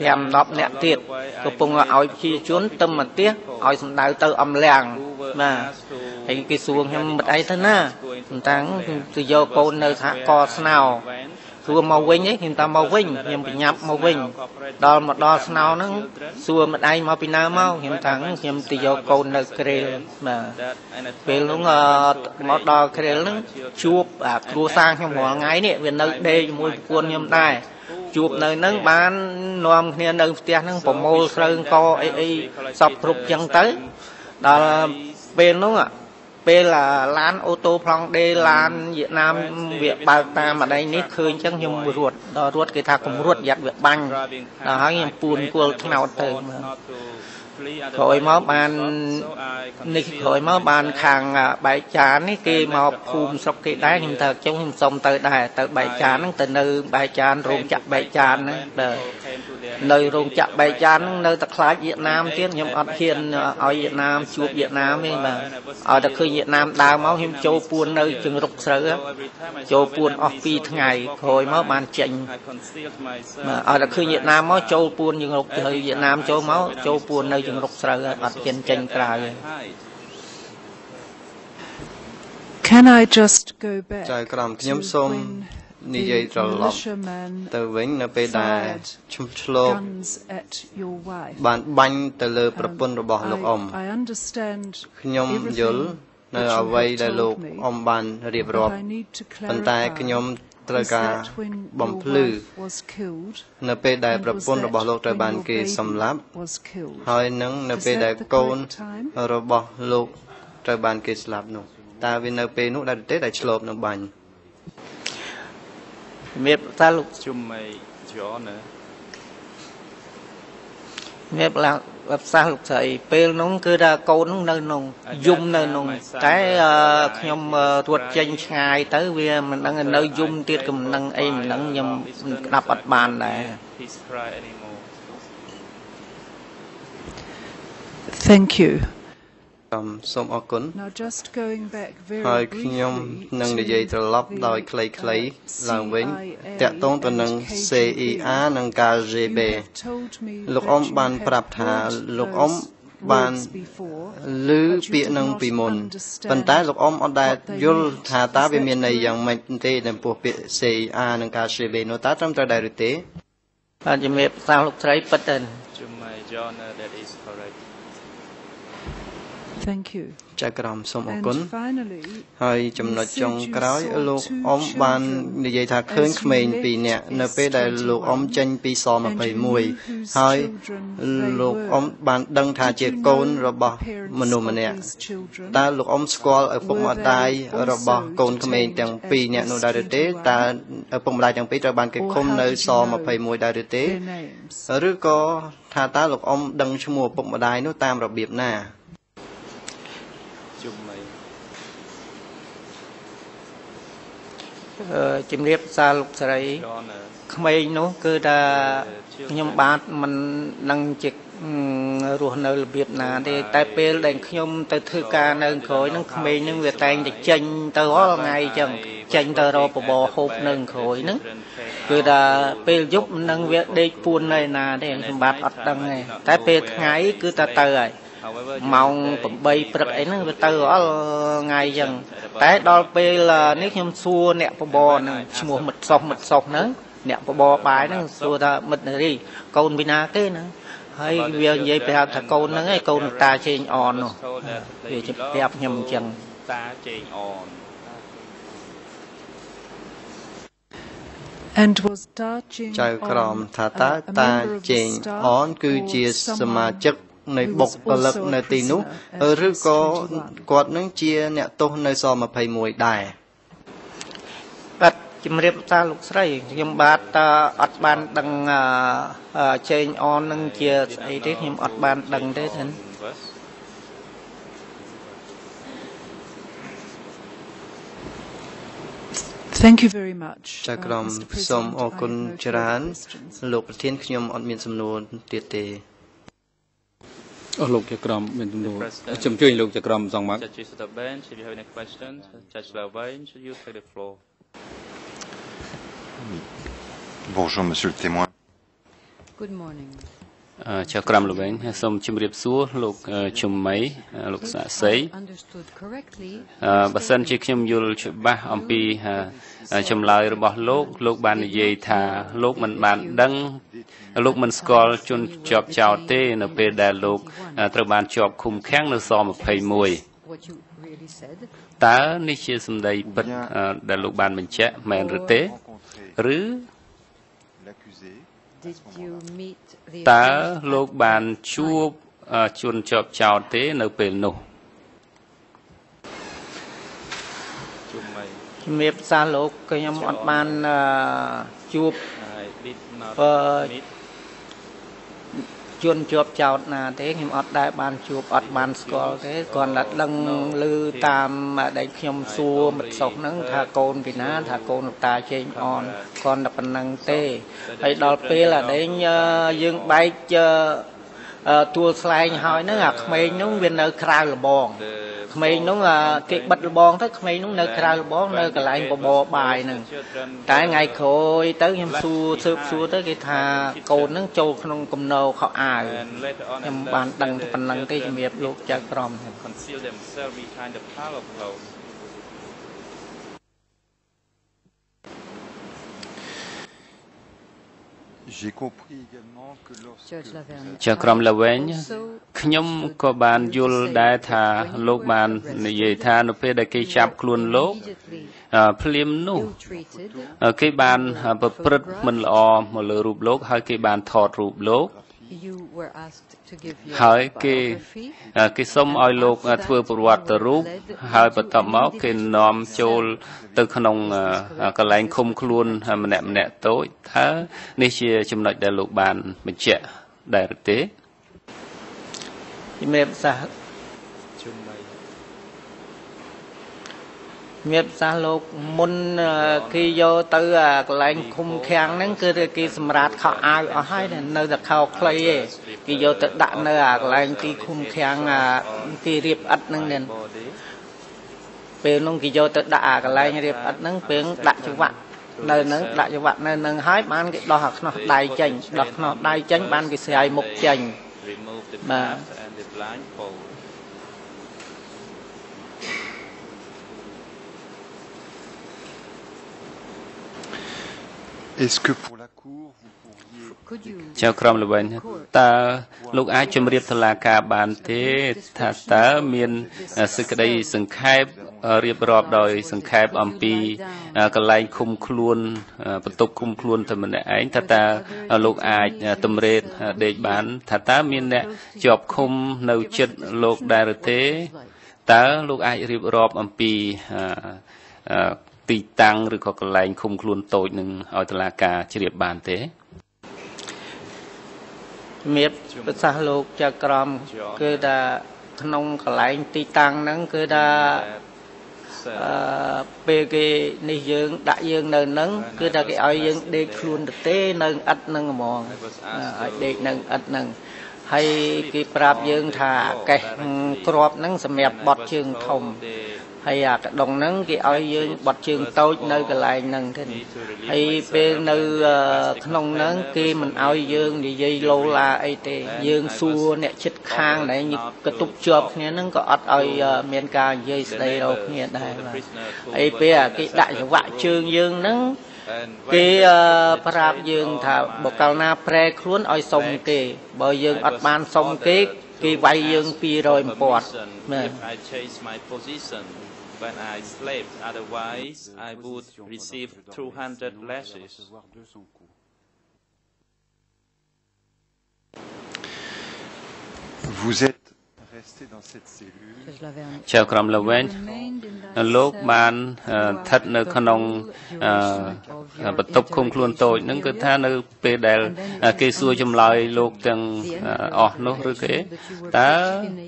5 10នាក់ទៀតកំពុងឲ្យប្រជាជនទៅមកផ្ទះឲ្យសម្ដៅទៅអំលៀងបាទហើយគេសួរខ្ញុំមិនអីទៅណាតាំងទៅយកកូននៅសហកស្នោ សួរមកវិញឯងខ្ញុំតាមមកវិញខ្ញុំបញ្ញាប់មកវិញដល់មកដល់ស្នោហ្នឹងសួរម្ដាយមកពីណាមកខ្ញុំថាខ្ញុំទៅយកកូននៅក្រេលបាទពេលហ្នឹងមកដល់ក្រេលហ្នឹងជួបអាគ្រួសារខ្ញុំរាល់ថ្ងៃនេះវានៅដេកជាមួយប្រពន្ធខ្ញុំដែរជួបនៅហ្នឹងបាននាំគ្នានៅផ្ទះហ្នឹងប្រមូលស្រូវកអីអីសពគ្រប់ចឹងទៅដល់ពេលហ្នឹង ពេលឡានអូតូប្លង់ដេឡានវៀតណាមវាបើកតាមម្ដែងនេះឃើញចឹងខ្ញុំរត់ដល់រត់គេថាកុំរត់យ៉ាត់វាបាញ់ដល់ហើយខ្ញុំពួនគល់ថ្នោតទៅ ក្រោយមកបាននេះក្រោយមកបានខាងបែកចាននេះគេមកភូមិស្រុកគេដែរខ្ញុំទៅចុងខ្ញុំសុំទៅដែរទៅបែកចានហ្នឹងទៅនៅបែកចានរោងចក្របែកចានហ្នឹងបាទនៅរោងចក្របែកចានហ្នឹងនៅតែខ្លាចវៀតណាមទៀតខ្ញុំអត់ហ៊ានឲ្យវៀតណាមជួបវៀតណាមទេបាទឲ្យតែឃើញវៀតណាមដើរមកខ្ញុំចូលពួននៅជើងរុកស្រូវចូលពួនអស់2ថ្ងៃក្រោយមកបានចេញបាទឲ្យតែឃើញវៀតណាមមកចូលពួនជើងរុកទៅវៀតណាមចូលមកចូលពួននៅជើងរុកស្រូវអត់ចេញចេញក្រៅទេ Can I just go back ចៅក្រមខ្ញុំសូម when និយាយត្រឡប់ militiaman ទៅវិញនៅពេលដែលឈុំឆ្លង guns at your wife បានបាញ់ទៅលើប្រពន្ធរបស់លោកអ៊ំ I, I understand ខ្ញុំយល់នៅអ្វីដែលលោកអ៊ំបានរៀបរាប់ but I need to ប៉ុន្តែ clarify ខ្ញុំ ត្រូវ is ការ that when បំ your ភ្លឺ wife was killed នៅពេលដែល and ប្រ was ពន្ធរបស់លោក that ត្រូវ when បាន your គេ baby សម្លាប់ was killed ហើយនឹងនៅ Is ពេល that ដែល the កូន correct time? របស់លោកត្រូវបានគេស្លាប់នោះតើវានៅពេលនោះដែរទេដែលឆ្លប់នឹងបាញ់ជំរាបតាលោកជុំមិនយកណាជំរាបឡើង ប្រសាសន៍លោកស្រីពេលនោះគឺថាកូននោះនៅក្នុងយំនៅក្នុងតែអឺខ្ញុំអឺរត់ចេញឆ្ងាយទៅវាមិនដឹងនៅយំទៀតក៏មិនដឹងអីមិនដឹងខ្ញុំក្តាប់អត់បានដែរ His cry anymore Thank you ខ្ញុំសូមអរគុណ Now just going back very ហើយខ្ញុំ briefly នឹង to និយាយត្រឡប់ the, ដោយខ្លី uh, ៗឡើងវិញ CIA តាក់ទងទៅនឹង and KGB. CER និង KGB You have told me លោក that អ៊ំ you បាន had ប្រាប់ថា heard លោកអ៊ំ those បាន words before, ឮ but you ពាក្យ did នឹង not ពីមុន understand ប៉ុន្តែលោកអ៊ំអត់ដែល what they យល់ meant. ថាតើ Is វាមាន that ន័យ true? យ៉ាងម៉េចទេចំពោះពាក្យ CER និង KGB នោះតើត្រឹមត្រូវដែរឬទេបាទជំរាបសាលោកស្រីពិតទៅជុំមិនយកណា that is correct Thank you. ចៅក្រមសូមអរគុណ And finally, ហើយចំណុចចុងក្រោយលោកអ៊ំបាននិយាយថាឃើញក្មេងពីរនាក់នៅពេលដែលលោកអ៊ំចេញពីស21ហើយលោកអ៊ំបានដឹងថាជាកូនរបស់មនុស្សម្នាក់តើលោកអ៊ំស្គាល់ឪពុកម្ដាយរបស់កូនក្មេងទាំងពីរនាក់នោះដែរឬទេតើឪពុកម្ដាយទាំងពីរត្រូវបានគេឃុំនៅស21ដែរឬទេ their names. ឬក៏ថាតើលោកអ៊ំដឹងឈ្មោះឪពុកម្ដាយនោះតាមរបៀបណា ជុំមីអឺជំរាបសារលោកស្រី John ក្មេងនោះគឺថាខ្ញុំបាទមិននឹងជារស់នៅរបៀបណាទេតែពេលដែលខ្ញុំទៅធ្វើការនៅក្រោយហ្នឹងក្មេងហ្នឹងវាតែងតែចេញទៅរាល់ថ្ងៃអញ្ចឹងចេញទៅរកបបរហូបនៅក្រោយហ្នឹងគឺថាពេលយប់នឹងវាដេកពួននៅណាទេខ្ញុំបាទអត់ដឹងទេតែពេលថ្ងៃគឺតែទៅហើយ However ម៉ោង8ព្រឹកអីហ្នឹងវាទៅរាល់ថ្ងៃអញ្ចឹងតែដល់ពេលនេះខ្ញុំសួរអ្នកបបរហ្នឹងឈ្មោះមិត្តសុសមិត្តសុសហ្នឹងអ្នកបបរបាយហ្នឹងសួរថាមិត្តនារីកូនពីណាទេហ្នឹងហើយវានិយាយប្រាប់ថាកូនហ្នឹងឯងកូនតាជេងអននោះវាជិះប្រាប់ខ្ញុំអញ្ចឹងតាជេងអន And was Ta Ching ចៅក្រម On ថាតើ a- a តា member of the ជេង staff អនគឺជាសមាជិក someone នៃ who បុ was គ្គលិក also a នៅទីនោះ prisoner at ឬក៏ S21? គាត់នឹងជាអ្នកទោសនៅស21ដែរបាទជំរាបសារលោកស្រីខ្ញុំបាទតើអត់បានដឹងអឺអឺជេងអននឹងជាស្អីទេខ្ញុំអត់បានដឹងទេហ្នឹង Verse. Thank you very much. ចៅ uh, ក្រម Mr. សូម President. អរ I គុណ have no ច្រា further ន questions. លោកប្រធានខ្ញុំអត់មានសំណួរទៀតទេ អស់លោកចក្រមមានទំនួល President. ជំជួយលោកចក្រមសងមក Judges of the bench, if you have any questions, Judge Lavine, should you take the floor? Bonjour, monsieur le témoin. Good morning. អឺចៅក្រមល្វែងសូមជម្រាបសួរលោកអឺជំមីអឺលោកសាក់សី If I understood correctly, អឺបើសិនជាខ្ញុំយល់ច្បាស់អំពីអឺចម្លើយរបស់លោក លោកបាននិយាយថាលោកមិនបានដឹងលោកមិនស្គាល់ជនជាប់ចោតទេ នៅពេលដែលលោកអឺត្រូវបានជាប់ឃុំឃាំងនៅស21 what you really said, តើនេះជាសម្ដីពិតអឺដែលលោកបានបញ្ជាក់មែនឬទេ Rencontré ឬ l'accusé did you meet the តើ accused លោក at បាន that ជួប time? អឺជនជាប់ចោតទេនៅពេលនោះជុំមីជំរាបសារលោកក៏ខ្ញុំអត់បានអឺជួប I did not But- meet ជនជាប់ចោតណាទេខ្ញុំអត់ដែលបានជួបអត់បានស្គាល់ទេគ្រាន់តែដឹងឮតាមដែលខ្ញុំសួរមិត្តសុខហ្នឹងថាកូនពីណាថាកូនលោកតាជេងអនគ្រាន់តែប៉ុណ្្នឹងទេហើយដល់ពេលអានេះយើងបែកអឺអឺ ទួលស្លែងហើយហ្នឹងអាក្មេងហ្នឹងវានៅក្រៅលបង the ក្មេងហ្នឹងអាគេបិទលបងទៅក្មេងហ្នឹងនៅក្រៅលបងនៅកន្លែងបបរបាយហ្នឹងតែថ្ងៃក្រោយទៅខ្ញុំសួរស៊ើបសួរទៅគេថាកូនហ្នឹងចូលក្នុងគំនរខោអាវ and later on ខ្ញុំ in បាន the- ដឹងតែ the ប៉ុណ្្នឹងទេ children ជំរាបលោកចៅក្រម conceal themselves behind the pile of clothes. J'ai compris également que lorsque Judge Laverne, ចៅក្រមល្វែង also ខ្ញុំក៏បានយល់ដែរថាលោកបាននិយាយថានៅពេលដែលគេចាប់ខ្លួនលោក immediately អឺភ្លាមនោះ ill-treated, អឺគេបានប្រព្រឹត្តមិនល្អមកលើរូបលោកហើយគេបានថតរូបលោក you were asked to give your ហើយគេ biography. អឺគេសុំឲ្យលោកអឺធ្វើប្រវត្តិរូបហើយបន្ទាប់មកគេនាំចូលទៅក្នុងអឺកន្លែងឃុំខ្លួនម្នាក់ម្នាក់តូចថានេះជាចំណុចដែលលោកបានបញ្ជាក់ដែរឬទេជំរាបសាសជុំ ជំរាបសាសលោកមុនអឺគេយកទៅអាកន្លែងឃុំឃាំងហ្នឹងគឺគេសម្រាប់ខោអាវអស់ហើយតែនៅតែខោខ្លីឯងគេយកទៅដាក់នៅអាកន្លែងទីឃុំឃាំងអាទីរៀបឥដ្ឋហ្នឹងនេះ body ពេលនោះគេយកទៅដាក់អាកន្លែងរៀបឥដ្ឋហ្នឹងពេលដាក់ច្រវាក់នៅហ្នឹងដាក់ច្រវាក់នៅហ្នឹងហើយបានគេដោះអាខ្នោះដៃចេញដោះខ្នោះដៃចេញបានគេស្រាយមុខចេញ remove the Ba. clasp and the blindfold. est-ce que pour la cour vous pourriez Could you ចៅក្រុមល្បែងតើលោកអាចជម្រាបតុលាការបានទេថាតើមានសេចក្តីសង្ខេបរៀបរាប់ដោយ សង្ខេបអំពីកន្លែងឃុំខ្លួនបន្ទប់ឃុំខ្លួនតែម្នាក់ឯងថាតើលោកអាចតម្រេតដេកបាន ថាតើមានអ្នកជាប់ឃុំនៅចិត្តលោកដែរឬទេតើលោកអាចរៀបរាប់អំពី ទីតាំងឬក៏កន្លែងឃុំខ្លួនតូចនឹងឲ្យតុលាការជ្រាបបានទេជំរាបប្រសាសន៍លោកចៅក្រមគឺថាក្នុងកន្លែងទីតាំងហ្នឹងគឺថាអឺពេលគេនេះយើងដាក់យើងនៅហ្នឹងគឺថាគេឲ្យយើងដេកខ្លួនទៅទេនៅឥតហ្នឹងហ្មងឲ្យដេកនៅឥតហ្នឹងហើយគេប្រាប់យើងថាកេះក្របហ្នឹងសម្រាប់បត់ជើងធំ ហើយអាកដុងហ្នឹងគេឲ្យយើងបត់ជើងតូចនៅកន្លែងហ្នឹងទេហើយពេលនៅក្នុងហ្នឹងគេមិនឲ្យយើងនិយាយឡូឡាអីទេ យើងសួរអ្នកចិត្តខាងដែលកតុបជាប់គ្នាហ្នឹងក៏អត់ឲ្យមានការនិយាយស្ដីរកគ្នាដែរបាទហើយពេលគេដាក់ចង្វាក់ជើងយើងហ្នឹងគេប្រាប់យើងថាបើកាលណាប្រែខ្លួនឲ្យសុំគេ បើយើងអត់បានសុំគេគេវាយយើង200ពាត់ណា when I slept. Otherwise, I would receive 200 lashes. Vous êtes resté dans cette cellule ចៅក្រមលវែងលោកបានស្ថិតនៅក្នុងបន្ទប់ឃុំខ្លួនតូចហ្នឹងគឺថានៅពេលដែល គេសួរចម្លើយលោកទាំងអស់នោះឬគេតើ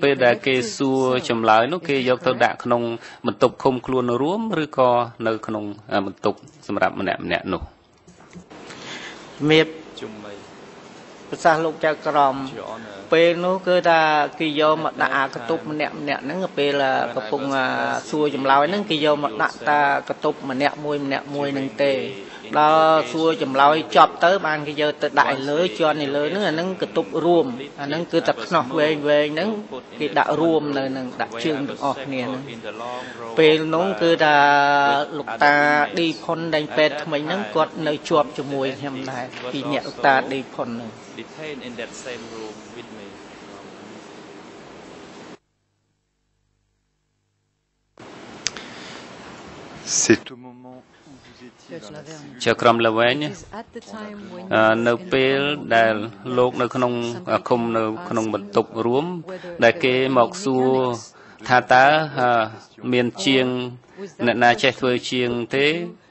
ពេលដែលគេសួរចម្លើយនោះគេយកទៅដាក់ក្នុងបន្ទប់ឃុំខ្លួនរួមឬក៏នៅក្នុងបន្ទប់សម្រាប់ម្នាក់ម្នាក់នោះជំរាបជំបីប្រសាសន៍លោកចៅក្រម ពេលនោះគឺថាគេយកមកដាក់អាកតុបម្នាក់ម្នាក់ហ្នឹងពេលកំពុងសួរចម្លើយហ្នឹងគេយកមកដាក់តាកតុបម្នាក់មួយម្នាក់មួយហ្នឹងទេដល់សួរចម្លើយចប់ទៅបានគេយកទៅដាក់ឲ្យលើជាន់នៅលើហ្នឹងអាហ្នឹងកតុបរួមអាហ្នឹងគឺតែខ្នោះវែងវែងហ្នឹងគេដាក់រួមនៅនឹងដាក់ជើងទាំងអស់គ្នាហ្នឹងពេលនោះគឺថាលោកតាឌីផុនដេញពេទ្យថ្មីហ្នឹងគាត់នៅជាប់ជាមួយខ្ញុំដែរពីអ្នកលោកតាឌីផុនហ្នឹង detained in that same room with me. C'est au moment où vous étiez dans la cellule ជាក្រុមលវែងនៅពេលដែលលោកនៅក្នុងឃុំនៅក្នុងបន្ទប់រួម ដែលគេមកសួរថាតើមានជាងអ្នកណាចេះធ្វើជាងទេ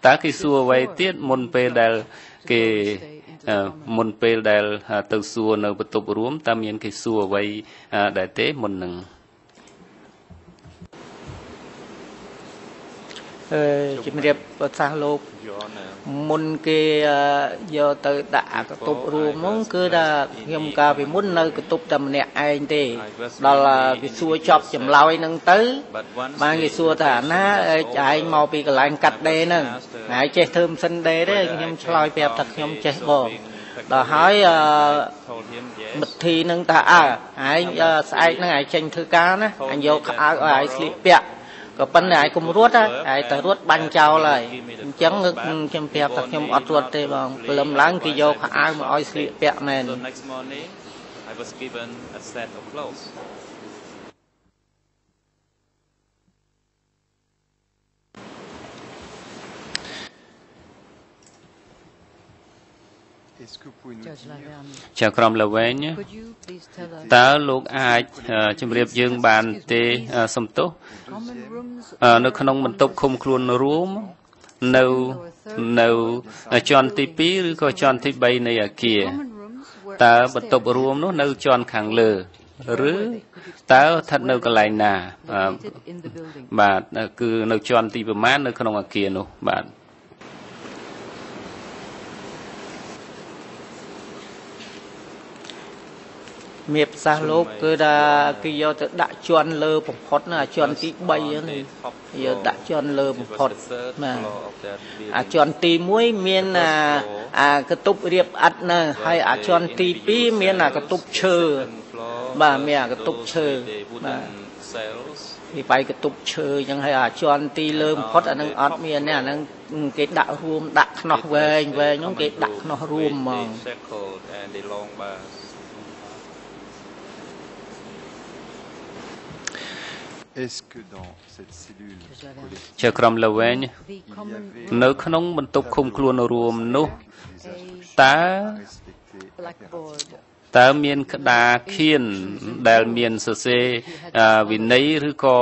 តើគេសួរអ្វីទៀតមុនពេលដែលគេមុនពេលដែលទៅសួរនៅបន្ទប់រួមតើមានគេសួរអ្វីដែរទេមុននឹង ជំរាបប្រសាសន៍លោកមុនគេយកទៅដាក់អាកតុបរួមនោះគឺថាខ្ញុំកាលពីមុននៅកតុបតែម្នាក់ឯងទេ ដល់គេសួរចប់ចម្លើយហ្នឹងទៅ បានគេសួរថាណាឯងមកពីកន្លែងកាត់ដេរហ្នឹងហើយចេះធ្វើម៉ាស៊ីនដេរទេខ្ញុំឆ្លើយប្រាប់ថាខ្ញុំចេះបងដល់ហើយមិត្តធីនឹងថាអើឯងស្អែកហ្នឹងឯងចេញធ្វើការណាអញយកខោអាវឲ្យឯងស្លៀកពាក់ ក៏ប៉ុន្តែឯងគុំរត់ឯងតែរត់បាញ់ចោលហើយអញ្ចឹងខ្ញុំប្រាប់ថាខ្ញុំអត់រត់ទេបងព្រលឹមឡើងគេយកខោអាវមកឲ្យស្លៀកពាក់មែន next morning I was given a set of clothes Est-ce que vous pouvez nous dire ចៅក្រមលវែងតើលោកអាចជម្រាបយើងបានទេសំទោសនៅក្នុងបន្ទប់ឃុំខ្លួនរួមនៅនៅជាន់ទី2ឬក៏ជាន់ទី3នៃអាគារតើបន្ទប់រួមនោះនៅជាន់ខាងលើឬតើស្ថិតនៅកន្លែងណាបាទគឺនៅជាន់ទីប្រមាណនៅក្នុងអាគារនោះបាទ មៀបសាសលោកគឺថាគេយកទៅដាក់ជន់លើបំផុតណាជន់ទី3ហ្នឹងយកដាក់ជន់លើបំផុតបាទអាជន់ទី1មានអាអាកតុបរៀបអិតនៅហើយអាជន់ទី2មានអាកតុបឈើបាទមានអាកតុបឈើបាទពីបាយកតុបឈើអញ្ចឹងហើយអាចន់ទីលើបំផុតអានឹងអត់មានទេអានឹងគេដាក់រួមដាក់ខ្នោះវែងវែងហ្នឹងគេដាក់ខ្នោះរួមហ្មង circled and the long bars. Est-ce que dans cette cellule collective, ជាក្រុមលវែង The il y common avait នៅក្នុងបន្ទប់ឃុំខ្លួនរួមនោះ des instructions តើ à respecter blackboard តើមានក្តារខៀនដែលមានសរសេរអឺវិន័យឬក៏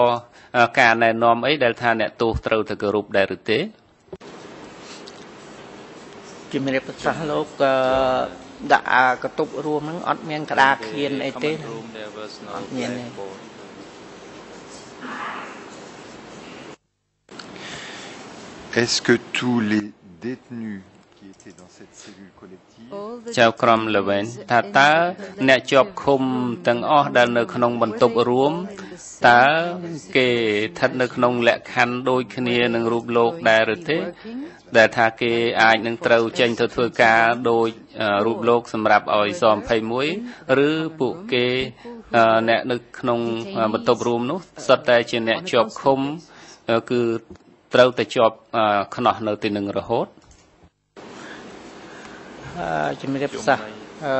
អឺការណែនាំអីដែលថាអ្នកទោសត្រូវទៅគោរពដែរឬទេជំរាបប្រសាសន៍លោកអឺដាក់អាកតុបរួមហ្នឹងអត់មានក្តារខៀនអីទេ Common room there was no Est-ce que tous les détenus qui étaient dans cette cellule collective all the ចៅក្រមលវែងថាតើអ្នកជាប់ឃុំទាំងអស់ដែលនៅក្នុងបន្ទប់រួមតើគេស្ថិតនៅក្នុងលក្ខខណ្ឌដូចគ្នានឹងរូបលោកដែរឬទេ ដែលថាគេអាចនឹងត្រូវចេញទៅធ្វើការដោយអឺរូបលោកសម្រាប់ឲ្យស21ឬពួកគេ អឺអ្នកនៅក្នុងអឺបន្ទប់រួមនោះសុទ្ធតែជាអ្នកជាប់ឃុំអឺគឺត្រូវតែជាប់អឺខ្នោះនៅទីនឹងរហូតអឺជំរាបប្រសាសន៍អឺ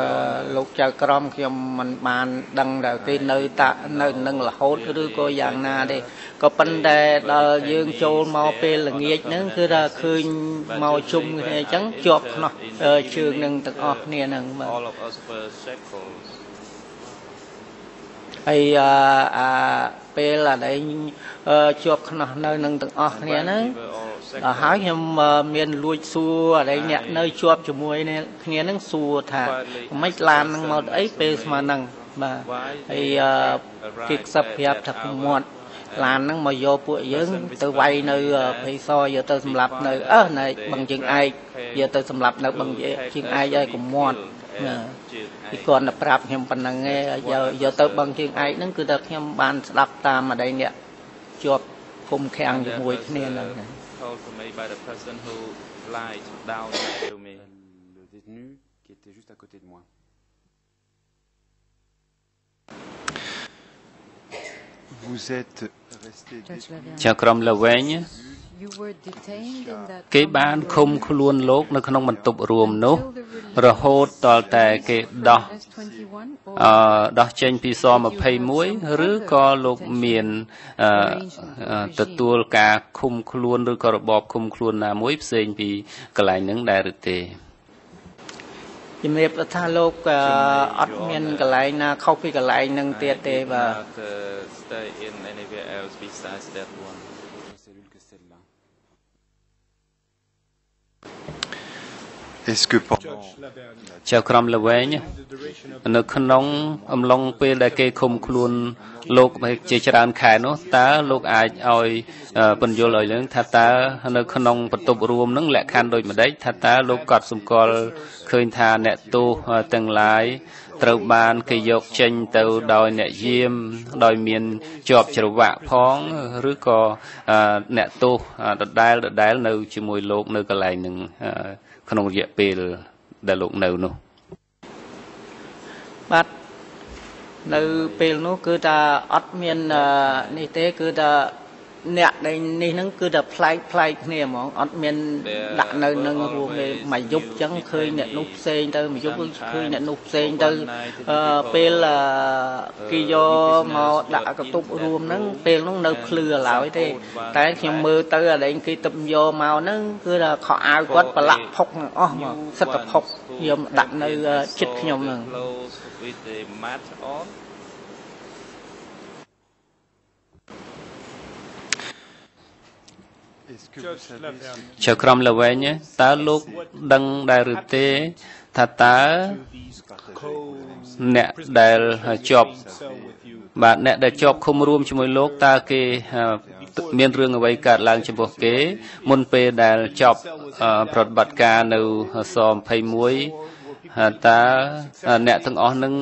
លោកចៅក្រមខ្ញុំមិនបាន ដឹងថាគេនៅតានៅនឹងរហូតឬក៏យ៉ាងណាទេក៏ប៉ុន្តែដល់យើងចូលមកពេលល្ងាចហ្នឹងគឺថាឃើញមកជុំគ្នាអញ្ចឹងជាប់ខ្នោះអឺជើងនឹងទាំងអស់គ្នាហ្នឹងបាទ All of us were shackled. ហើយអឺអាពេលអាដែលអឺជាប់ខ្នោះនៅនឹងទាំងអស់គ្នាហ្នឹង We were all ដល់ហើយខ្ញុំអឺមានលួចសួរអាដែលអ្នកនៅជាប់ជាមួយនេះគ្នាហ្នឹងសួរថាមិនឡានហ្នឹងមកអីពេលស្មើហ្នឹងបាទហើយអឺគេខ្សឹបប្រាប់ថាគុំមាត់ឡានហ្នឹងមកយកពួកយើងទៅវាយនៅអឺភ័យសយកទៅសម្លាប់នៅអើនៅបឹងជើងឯកយកទៅសម្លាប់នៅបឹងជើងឯកឲ្យគុំមាត់ណា ពីគាត់ទៅប្រាប់ខ្ញុំប៉ុណ្ណឹងឯងយកយកទៅបឹងជើងឯកហ្នឹងគឺថាខ្ញុំបានស្ដាប់តាមអាដែលអ្នកជាប់គុំខាំងជាមួយគ្នាហ្នឹង told to me by the person who lied down next to me. le détenu qui était juste à côté de moi. Vous êtes resté Judge détenu Lavergne. ចៅក្រមលវែង You were detained in that គេបានឃុំខ្លួនលោកនៅក្នុងបន្ទប់រួមនោះ រហូតដល់តែគេដោះ S21 អ or ឺដោះចេញពីស21ឬក៏លោកមានអឺអឺទទួលការឃុំខ្លួនឬក៏របបឃុំខ្លួនណាមួយផ្សេងពីកន្លែងហ្នឹងដែរឬទេជំរាបថាលោកអឺអត់មានកន្លែងណាខុសពីកន្លែងហ្នឹងទៀតទេ I did បាទ not uh, stay in anywhere else besides that one. Autre cellule que celle-là. Est-ce que pendant ចៅក្រមលវែងនៅក្នុងអំឡុងពេលដែលគេឃុំខ្លួនលោកជាច្រើនខែនោះតើលោកអាចឲ្យអឺពន្យល់ឲ្យយើងថាតើនៅក្នុងបន្ទប់រួមនឹងលក្ខខណ្ឌដូចម្ដេចថាតើលោកកត់សម្គាល់ឃើញថាអ្នកទោសទាំងឡាយត្រូវបានគេយកចេញទៅដោយអ្នកយាមដោយមានជាប់ច្រវាក់ផងឬក៏អឺអ្នកទោសដដែលដដែលនៅជាមួយលោកនៅកន្លែងនឹងអឺ ក្នុងរយៈពេលដែលលោកនៅនោះបាទនៅពេលនោះគឺថាអត់មានអឺនេះទេគឺថា អ្នកដែលនេះហ្នឹងគឺថាប្លែកប្លែកគ្នាហ្មងអត់មានដាក់នៅនឹងរួមទេមួយយប់អញ្ចឹងឃើញអ្នកនោះផ្សេងទៅមួយយប់ឃើញអ្នកនោះផ្សេងទៅអឺពេលអឺគេយកមកដាក់កតុបរួមហ្នឹងពេលហ្នឹងនៅភ្លឺឡើយទេ តែខ្ញុំមើលទៅអាដែលគេទឹកយកមកហ្នឹងគឺថាខោអាវគាត់ប្រឡាក់ផុកទាំងអស់មកសិតតែផុកយកមកដាក់នៅអឺចិត្តខ្ញុំហ្នឹង Clothes with the mat on. est-ce que vous savez ce ចៅក្រមលវែងតើលោកដឹងដែរឬទេថាតើអ្នកដែលជាប់បាទអ្នកដែលជាប់ឃុំរួមជាមួយលោកតើគេអឺមានរឿងអ្វីកើតឡើងចំពោះគេ មុនពេលដែលចប់អឺប្រតិបត្តិការនៅស21ហើយតើអ្នកទាំងអស់នឹង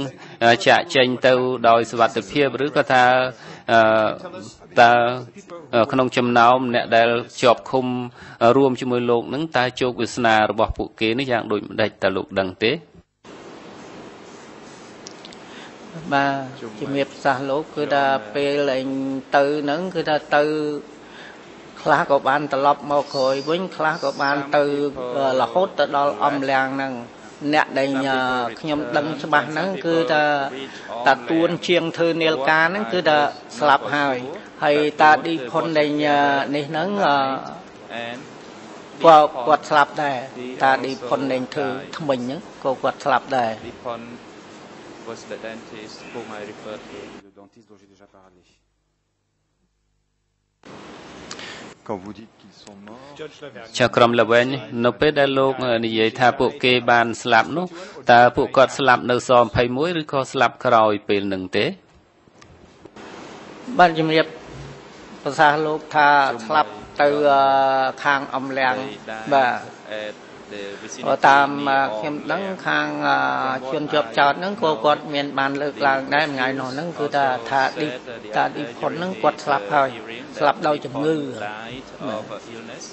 ចាក់ចេញទៅដោយសវត្ថិភាពឬក៏ថាអឺ តើក្នុងចំណោមអ្នកដែលជាប់ឃុំរួមជាមួយលោកនឹងតើជោគវាសនារបស់ពួកគេនេះយ៉ាងដូចម្ដេចតើលោកដឹងទេអបាទជំរាបសាសលោកគឺថាពេលឯងទៅហ្នឹងគឺថាទៅខ្លះក៏បានត្រឡប់មកក្រោយវិញខ្លះក៏បានទៅរហូតទៅដល់អំលៀងហ្នឹង អ្នកដែលខ្ញុំដឹងច្បាស់ហ្នឹងគឺថាតាទួនជាងធ្វើនាលការហ្នឹងគឺថាស្លាប់ហើយហើយតាឌីផុនដែលនេះហ្នឹងគាត់គាត់ស្លាប់ដែរតាឌីផុនដែលធ្វើថ្មិញហ្នឹងក៏គាត់ស្លាប់ដែរ Dipon was the dentist whom I referred to. Le dentiste dont j'ai déjà parlé. Quand vous dites qu'ils sont morts, ចៅក្រុមល្វែងនៅពេលដែលលោកនិយាយថាពួកគេបានស្លាប់នោះតើពួកគាត់ស្លាប់នៅស21ឬក៏ស្លាប់ក្រោយពេលនឹងទេបាទជំរាបប្រសាសន៍លោកថាស្លាប់ទៅខាងអំលៀងបាទ At the បើ vicinity តាម near ខ្ញុំដឹង Omleng. ខាងជនជាប់ចោតហ្នឹងក៏គាត់មានបានលើកឡើងដែរមួយថ្ងៃនោះហ្នឹងគឺថាថាឌីថាឌីផុនហ្នឹងគាត់ស្លាប់ហើយស្លាប់ដោយជំងឺ Died of uh, illness.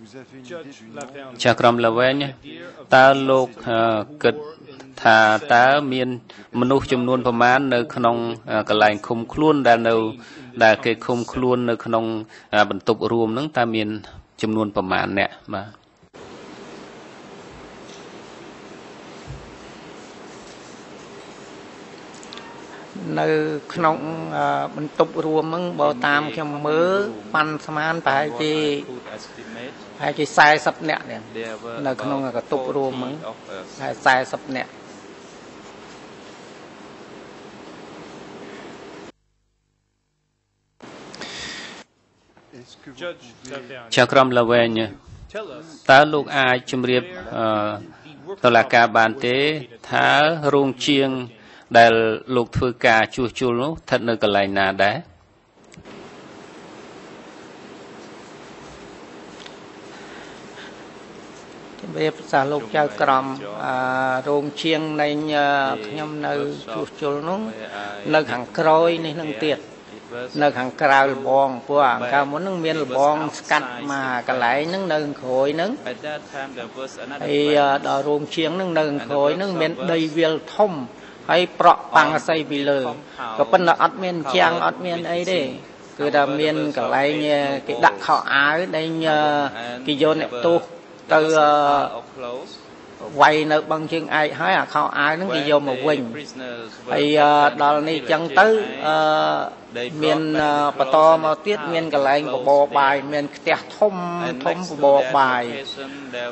vous avez une idée du nombre ចៅក្រុមល្វែងតើលោកអឺគិតថាតើមានមនុស្សចំនួនប្រមាណនៅក្នុងអឺកន្លែងឃុំខ្លួនដែលនៅ ដែលគេឃុំខ្លួននៅក្នុងអឺបន្ទប់រួមហ្នឹងតើមាន ចំនួនប្រមាណអ្នកបាទនៅក្នុងអឺបន្ទប់រួមហ្នឹងបើតាមខ្ញុំមើលប៉ាន់ស្មានប្រហែលជា Could estimate ប្រហែលជា40នាក់នេះ there were នៅក្នុងក about តុបរួមហ្នឹង40 of us. ប្រហែល40នាក់ Est-ce que vous pouvez ចៅក្រុមល្វែងតើលោកអាចជម្រាបអឺតឡាការបានទេ ថារោងជាង ដែលលោកធ្វើការជួសជុលនោះស្ថិតនៅកន្លែងណាដែរជំរាបប្រសាសន៍លោកចៅក្រមអឺរោងជាងនៃអឺខ្ញុំនៅជួសជុលនោះនៅខាងក្រោយនេះនឹងទៀត It was នៅខាងក្រៅលបងព្រោះអាកាលមុនហ្នឹងមានលបងស្កាត់មកកន្លែងហ្នឹងនៅខាងក្រោយហ្នឹង at that time there was another ហើយអឺ plant ដល់រោងជាងហ្នឹងនៅខាងក្រោយហ្នឹងមានដីវាលធំហើយប្រក់ប៉ាំងអស័យពីលើក៏ប៉ុន្តែអត់មានជាងអត់មានអីទេគឺថាមានកន្លែងគេដាក់ខោអាវដែលអឺគេយកអ្នកទោសទៅអឺ of clothes វាយនៅបឹងជើងឯកហើយអាខោអាវហ្នឹងគេយកមកវិញ prisoners ហើយអឺដល់នេះចឹងទៅអឺ មានអឺបន្តមកទៀតមានកន្លែងបបរបាយមានផ្ទះធំធំបបរបាយ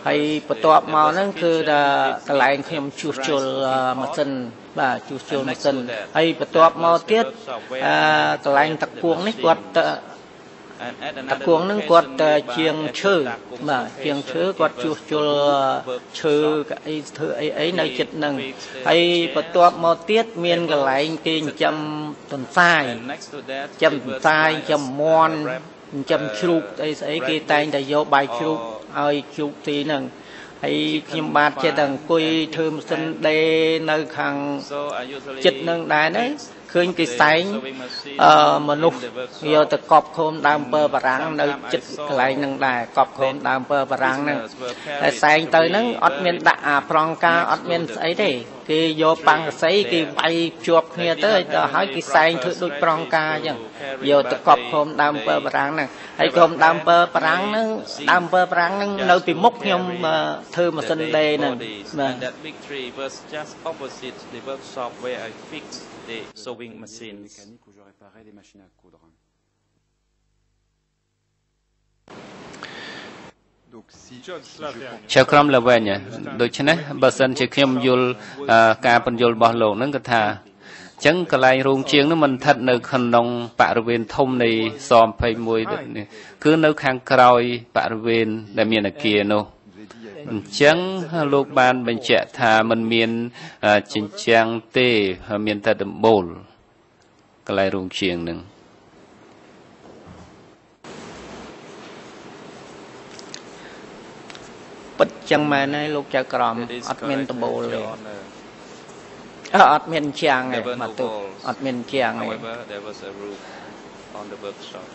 ហើយបន្ទាប់មកហ្នឹងគឺថាកន្លែងខ្ញុំជួសជុលអឺម៉ាស៊ីនបាទជួសជុលម៉ាស៊ីនហើយបន្ទាប់មកទៀតអឺកន្លែងទឹកគួងនេះគាត់ទៅ and at តា another គួងហ្នឹងគាត់តែជាងឈើបាទជាងឈើគាត់ជួសជុលឈើកៅអីធ្វើអីអីនៅចិត្តហ្នឹងហើយបន្ទាប់មកទៀតមានកន្លែងគេចិញ្ចឹមទន្សាយ and next to that ចិញ្ចឹម it ទ was ន្សាយ nice ចិញ្ចឹមមន់ចិញ្ចឹមជ្រូកអីស្អីគេតែងតែយកបាយជ្រូកឲ្យជ្រូកទីហ្នឹងហើយខ្ញុំបាទចិត្តតែអង្គុយធ្វើម៉ាស៊ីនដេរនៅខាង so I usually ចិត្តនឹងដែរហ្នឹង ឃើញគេសែង sewing machine អឺមនុស្ស in the workshop. យកទៅកប់ខូនដើមពើបារាំងនៅចិត្តកន្លែងហ្នឹងដែរកប់ខូនដើមពើបារាំងហ្នឹងតែសែងទៅហ្នឹងអត់មានដាក់អាប្រងការអត់មានស្អីទេគេយកប៉ាំងកសីគេវាយភ្ជាប់គ្នាទៅដល់ហើយគេសែងធ្វើដូចប្រងការអញ្ចឹងយកទៅកប់ខូនដើមពើបារាំងហ្នឹងហើយក្រុមដើមពើបារាំងហ្នឹងដើមពើបារាំងហ្នឹងនៅពីមុខខ្ញុំអឺធ្វើម៉ាស៊ីនដេរហ្នឹងបាទ and that big tree was just opposite the workshop where I fixed the sewing machines mécanique où je réparais les machines à coudre. Donc si, si je comprends ចៅក្រុមល្វែងដូច្នេះបើសិនជាខ្ញុំយល់អឺការបញ្យល់របស់លោកហ្នឹងគឺថាអញ្ចឹងកន្លែងរោងជាងហ្នឹងมันស្ថិតនៅក្នុងបរិវេណធំនៃស21ដូចនេះគឺនៅខាងក្រោយបរិវេណដែលមានអគារនោះ អញ្ចឹងលោកបានបញ្ជាក់ថាมันមានអឺចិញ្ចាំងទេមានតែដំបូលកន្លែងរោងជាងហ្នឹងពិតចឹងមែនហើយលោកចៅក្រម That is អត់មាន correct, ដំបូល Your ទេ Honor. អឺអត់មានជាងទេ There were មក no ទុក walls. អត់មានជាងទេ However, there was a roof on the workshop.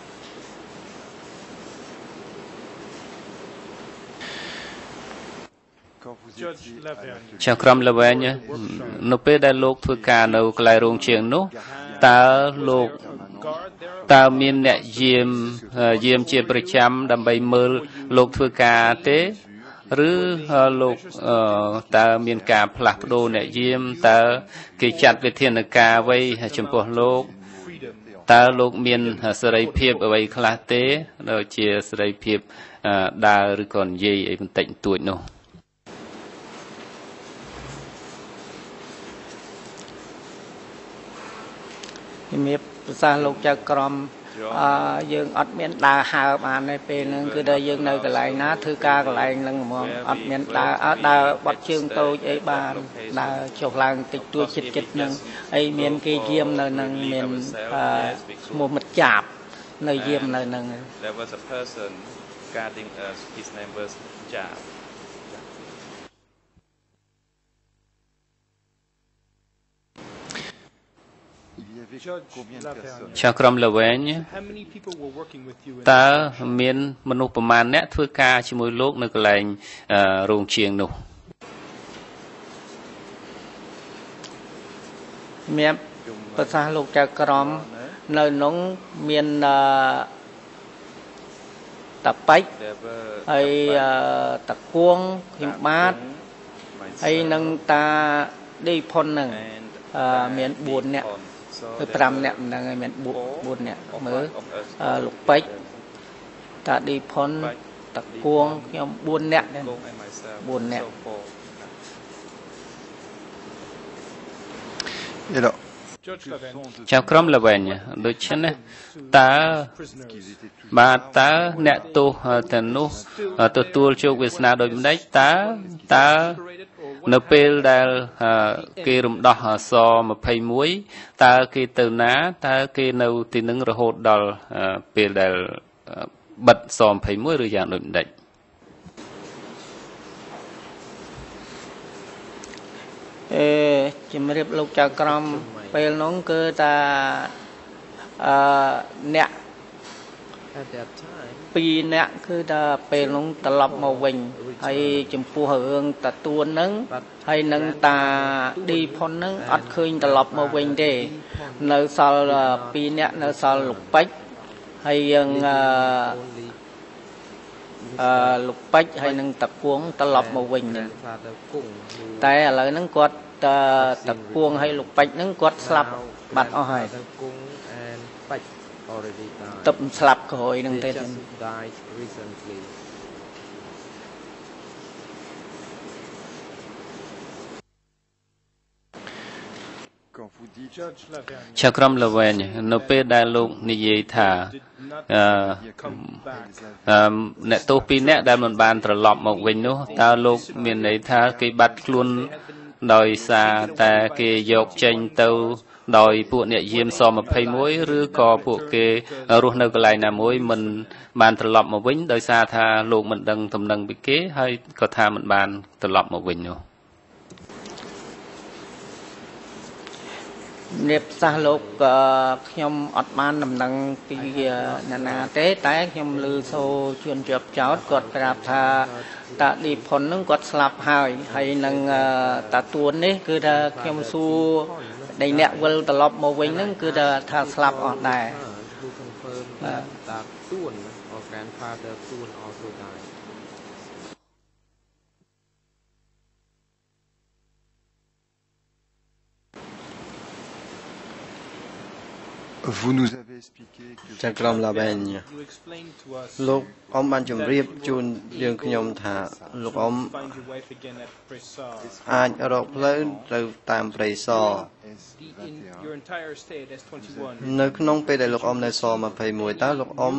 Quand vous étiez à l'atelier, ចៅក្រុមល្វែងនៅពេលដែលលោកធ្វើការនៅកន្លែងរោងជាងនោះតើលោកតើមានអ្នកយាមយាមជាប្រចាំដើម្បីមើលលោកធ្វើការទេឬលោកតើមានការផ្លាស់ប្ដូរអ្នកយាមតើគេចាត់វិធានការអ្វីចំពោះលោកតើលោកមានសេរីភាពអ្វីខ្លះទេដូចជាសេរីភាពដើរឬក៏និយាយអីបន្តិចបន្តួចនោះ ជំរាបប្រសាសន៍លោកចៅក្រមអឺយើងអត់មានដើរហើរបានទេពេលហ្នឹងគឺដល់យើងនៅកន្លែងណាធ្វើការកន្លែងហ្នឹងហ្មងអត់មានដើរអើដើរបត់ជើងតូចអីបានដើរចុះឡើងតិចតួចចិត្តចិត្តហ្នឹងហើយមានគេយាមនៅហ្នឹងមានអឺឈ្មោះមិត្តចាបនៅយាមនៅហ្នឹង There was a person guarding us. His name was Jab. Il y avait combien de personnes ចៅក្រុមល្វែងតើមានមនុស្សប្រមាណអ្នកធ្វើការជាមួយលោកនៅកន្លែងអឺរោងជាងនោះជំរាបប្រសាសន៍លោកចៅក្រមនៅក្នុងមានអឺតាប៉ិច There were ហើយអឺតាគួងខ្ញុំបាទហើយនឹងតាឌីផុនហ្នឹង and អឺមាន4នាក់ so គឺ there 5នាក់ហ្នឹងហើយមាន4នាក់មើល of us អឺលោកពេជ្រតាឌីផុនតាគួងខ្ញុំ4នាក់ដែរ Kong and myself. Bốn nè. So four. Et alors, ចៅក្រុមល្វែងដូច្នេះតើ qu'ils étaient tous បាទតើអ្នកទោសទាំងនោះទទួលជោគវាសនាដូចម្ដេចតើតើ នៅពេលដែលអឺគេរំដោះស21តើគេទៅណាតើគេនៅទីនឹងរហូតដល់អឺពេលដែលអឺបិទស21ឬយ៉ាងដូចម្ដេចអេជំរាបលោកចៅក្រមពេលនោះគឺតាអឺអ្នក At that time, ពីរអ្នកគឺថាពេលនោះត្រឡប់មកវិញហើយចំពោះរឿងតាទួនហ្នឹងហើយនឹងតាឌីផុនហ្នឹងអត់ឃើញត្រឡប់មកវិញទេ នៅសល់អឺពីរអ្នកនៅសល់លោកពេជ្រហើយយើងអឺ only អឺលោកពេជ្រហើយនឹងតាគួងត្រឡប់មកវិញហ្នឹង grandfather Kung who តែឥឡូវហ្នឹងគាត់តតាគួងហើយលោកពេជ្រហ្នឹងគាត់ស្លាប់ now បាត់អស់ហើយ grandfather Kung and Pach already died. ទឹកស្លាប់ក្រោយហ្នឹង They ទេ just died recently. quand vous dites ចៅក្រុមល្វែងនៅពេលដែលលោកនិយាយថាអឺអឺអ្នកទោសពីរនាក់ដែលមិនបានត្រឡប់មកវិញនោះតើលោកមានន័យថាគេបាត់ខ្លួនដោយសារតែគេយកចេញទៅ ដោយពួកអ្នកយាមស21ឬក៏ពួកគេរស់នៅកន្លែងណាមួយមិនបានត្រឡប់មកវិញដោយសារថាលោកមិនដឹងតំណែងពីគេហើយក៏ថាមិនបានត្រឡប់មកវិញនោះនេបសាសលោកអឺខ្ញុំអត់បានដំណឹងពីណានាទេតែខ្ញុំឮសូរជួនជាប់ចោតគាត់ប្រាប់ថាតាឌីផុនហ្នឹងគាត់ស្លាប់ហើយហើយនឹងអឺតាទួននេះគឺថាខ្ញុំសួរ នៃអ្នកវិលត្រឡប់មកវិញហ្នឹងគឺថាថាស្លាប់អស់ដែរ Who confirmed that that Tuan or grandfather Tuan also died. vous nous avez expliqué que ចៅក្រមឡាវែងលោកអ៊ំបានជម្រាបជូនយើងខ្ញុំថាលោកអ៊ំអាចរកផ្លូវទៅតាមព្រៃសរ S21 នៅក្នុងពេលដែលលោកអ៊ំនៅស21តើលោកអ៊ំ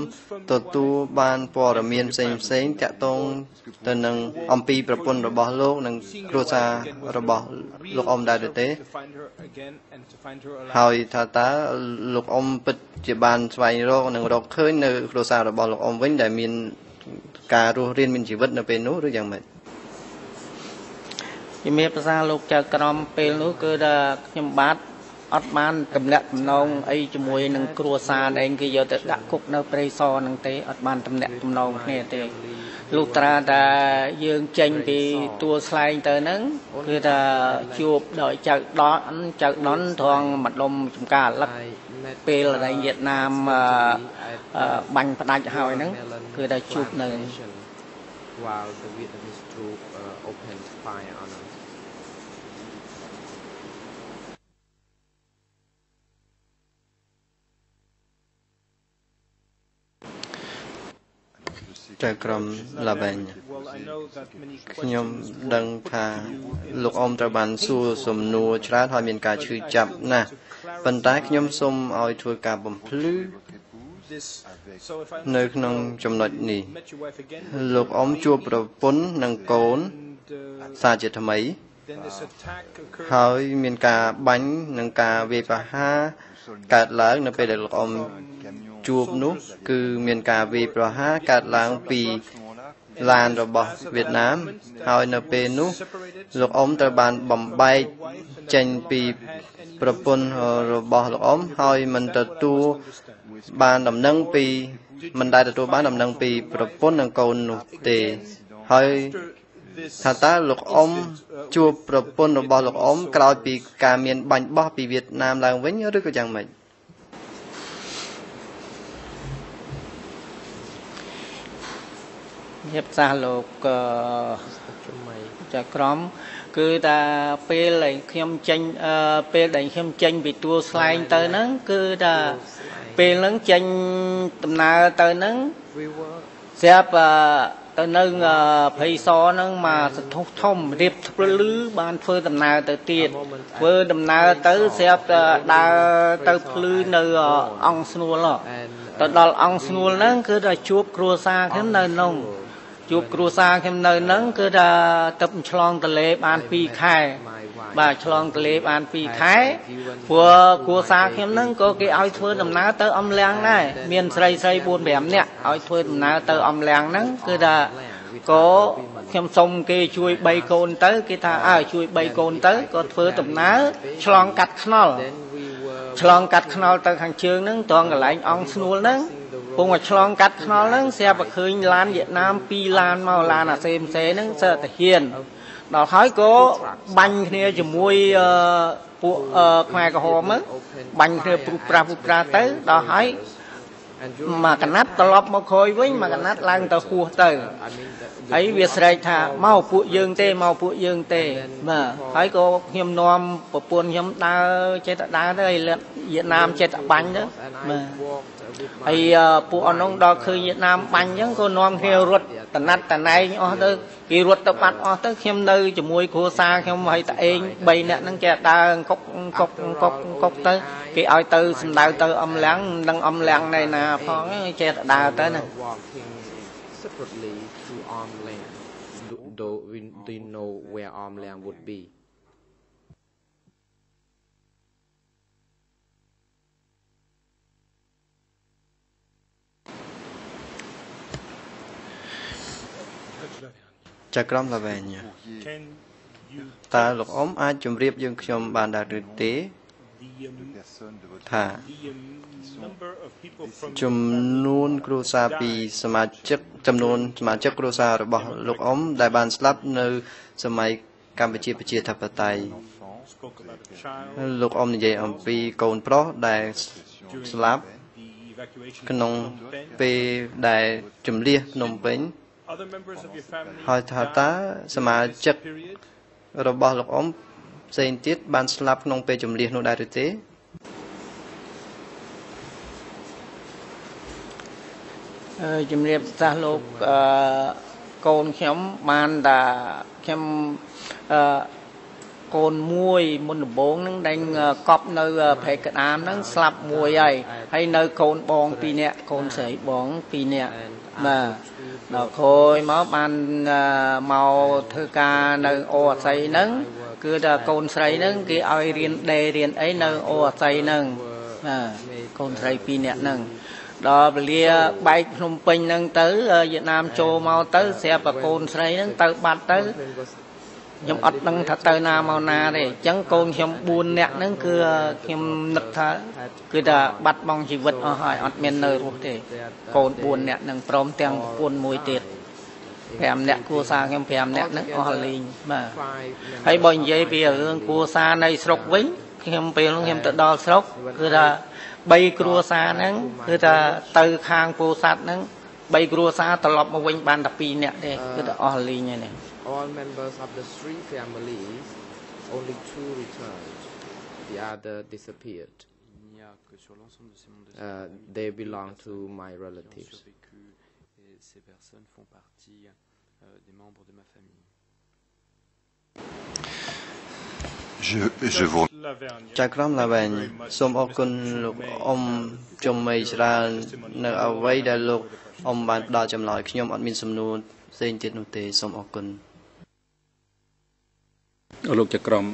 ទទួលបានព័ត៌មានផ្សេងផ្សេងតាក់ទងទៅនឹងអំពីប្រពន្ធរបស់លោកនិងគ្រួសាររបស់លោកអ៊ំដែរឬទេហើយថាតើលោកអ៊ំពិតជាបានស្វែងរកនិងរកឃើញនៅគ្រួសាររបស់លោកអ៊ំវិញដែលមានការរស់រានមានជីវិតនៅពេលនោះឬយ៉ាងម៉េចជំរាបប្រសាលោកចៅក្រមពេលនោះគឺថាខ្ញុំបាទអត់បានតំណាក់តំណងអីជាមួយនឹងគ្រួសារដែលគេយកទៅដាក់គុកនៅព្រៃសរហ្នឹងទេអត់បានតំណាក់តំណងគ្នាទេ លុះត្រាតែយើងចេញពីទួលស្លែងទៅហ្នឹងគឺថាជួបដោយចៅដនចៅដនត្រង់ម្ដុំចំការលឹកពេលដែលវៀតណាមបាញ់ផ្ដាច់ហើយហ្នឹងគឺថាជួបនៅ while the Vietnamese troop uh, opened fire on us. ចៅក្រមឡាវែងខ្ញុំដឹងថាលោកអ៊ំត្រូវបានសួរសំណួរច្រើនហើយមានការឈឺចាប់ណាស់ប៉ុន្តែខ្ញុំសូមឲ្យធ្វើការបំភ្លឺនៅក្នុងចំណុចនេះលោកអ៊ំជួបប្រពន្ធនិងកូនសារជាថ្មីហើយមានការបាញ់និងការវាយប្រហារកើតឡើងនៅពេលដែលលោកអ៊ំ ជួបនោះ គឺមានការវាយប្រហារកើតឡើងពីឡានរបស់វៀតណាម ហើយនៅពេលនោះលោកអ៊ំត្រូវបានបំបែកចេញពីប្រពន្ធរបស់លោកអ៊ំហើយមិនទទួលបានដំណឹងពីមិនដែលទទួលបានដំណឹងពីប្រពន្ធនិងកូននោះទេហើយថាតើលោកអ៊ំជួបប្រពន្ធរបស់លោកអ៊ំក្រោយពីការមានបាញ់បោះពីវៀតណាមឡើងវិញឬក៏យ៉ាងម៉េច បសាសលោកចក្រមគឺថាពេលដែលខ្ញុំចេញពេលដែលខ្ញុំចេញពីទួលស្លែងទៅហ្នឹងគឺថាពេលហ្នឹងចេញដំណើរទៅហ្នឹងស្រាប់ទៅនៅព្រៃសហ្នឹងមកសន្ធុះធំរៀបធ្វើលឺបានធ្វើដំណើរទៅទៀតធ្វើដំណើរទៅស្រាប់ដើរទៅភ្លឺនៅអង្គស្នួលទៅដល់អង្គស្នួលហ្នឹងគឺថាជួបគ្រួសារខ្ញុំនៅក្នុង ជួបគ្រួសារខ្ញុំនៅហ្នឹងគឺថាទឹកឆ្លងទលេបាន2ខែបាទឆ្លងទលេបាន2ខែព្រោះគ្រួសារខ្ញុំហ្នឹងក៏គេឲ្យធ្វើដំណើរទៅអំលៀងដែរមានស្រីស្រី4 5នាក់ឲ្យធ្វើដំណើរទៅអំលៀងហ្នឹងគឺថាក៏ខ្ញុំសុំគេជួយ3កូនទៅគេថាអើជួយ3កូនទៅក៏ធ្វើដំណើរឆ្លងកាត់ខ្នល់ឆ្លងកាត់ខ្នល់ទៅខាងជើងហ្នឹងត្រង់កន្លែងអង្គស្នួលហ្នឹង ពងមកឆ្លងកាត់ខ្នល់ហ្នឹងស្រាប់តែឃើញឡានវៀតណាម2ឡានមកឡានអាសេមសេហ្នឹងសើតាហ៊ានដល់ហើយក៏បាញ់គ្នាជាមួយពួកខ្មែរក្រហមហ្នឹងបាញ់គ្នាព្រុសប្រាសព្រុសប្រាសទៅដល់ហើយមកកណាត់ត្រឡប់មកក្រោយវិញមកកណាត់ឡើងទៅហួសទៅ ហើយវាស្រែកថាមកពួកយើងទេមកពួកយើងទេបាទហើយក៏ខ្ញុំនាំប្រពន្ធខ្ញុំដើរចេះតែដើរទៅហើយវៀតណាមចេះតែបាញ់ទៅបាទហើយពួកអនងដល់ឃើញវៀតណាមបាញ់អញ្ចឹងក៏នាំគ្នារត់តណាត់តណែងអស់ទៅគេរត់ទៅបាត់អស់ទៅខ្ញុំនៅជាមួយគ្រួសារខ្ញុំហើយតឯង3នាក់ហ្នឹងគេដើរកុកកុកកុកកុកទៅគេឲ្យទៅសម្ដៅទៅអំលាំងមិនដឹងអំលាំងនៅណាផងចេះតែដើរទៅណា do we didn't know where arm land would be ចក្រមឡាវែងតើលោកអ៊ំអាចជម្រាបយើងខ្ញុំបានដែរឬទេថា ចំនួនគ្រួសារពីសមាជិកចំនួនសមាជិកគ្រួសាររបស់លោកអ៊ំដែលបានស្លាប់នៅ សម័យកម្ពុជាប្រជាធិបតេយ្យលោកអ៊ំនិយាយអំពីកូនប្រុសដែលស្លាប់ក្នុងពេលដែលជំលះភ្នំពេញហើយថាតើសមាជិករបស់លោកអ៊ំផ្សេងទៀតបានស្លាប់ក្នុងពេលជំលះនោះដែរឬទេ ជំរាបសាសលោកអឺកូនខ្ញុំបានតាខ្ញុំអឺកូនមួយមុនដំបូងហ្នឹងដែលកប់នៅព្រែកក្តាមហ្នឹងស្លាប់មួយហើយហើយនៅកូនបង2នាក់កូនស្រីបង2នាក់បាទដល់ក្រោយមកបានមកធ្វើការនៅអូអាស័យហ្នឹងគឺថាកូនស្រីហ្នឹងគេឲ្យរៀនដេរៀនអីនៅអូអាស័យហ្នឹងបាទកូនស្រី2នាក់ហ្នឹង ដល់ពលាបែកភ្នំពេញហ្នឹងទៅវៀតណាមចូលមកទៅស្រាប់តែកូនស្រីហ្នឹងទៅបាត់ទៅខ្ញុំអត់ដឹងថាទៅណាមកណាទេអញ្ចឹងកូនខ្ញុំ4នាក់ហ្នឹងគឺខ្ញុំនឹកថាគឺថាបាត់បង់ជីវិតអស់ហើយអត់មាននៅរស់ទេកូន4នាក់ហ្នឹងព្រមទាំងប្រពន្ធមួយទៀត5នាក់គ្រួសារខ្ញុំ5នាក់ហ្នឹងអស់លីងបាទ five ហើយបើ members និយាយ of ពី my រឿង family គ្រួសារនៅស្រុកវិញខ្ញុំពេលនោះខ្ញុំទៅដល់ស្រុកគឺថា 3គ្រួសារហ្នឹងគឺថាទៅខាងពោធិ៍សាត់ហ្នឹង3គ្រួសារត្រឡប់មកវិញបានតែ2នាក់ទេគឺថាអស់លីងហើយនេះ all members of the three families only two returned the other disappeared Il n'y a que sur l'ensemble de ces mondes de uh, they belong to my relatives survécu et ces personnes font partie euh, des membres de ma famille. Je, je vous ចៅក្រមឡាវែងសូមអរគុណលោកអ៊ំចំមីច្រើននៅអ្វីដែលលោកអ៊ំបានផ្ដល់ចម្លើយខ្ញុំអត់មានសំណួរផ្សេងទៀតនោះទេសូមអរគុណអរលោកចក្រម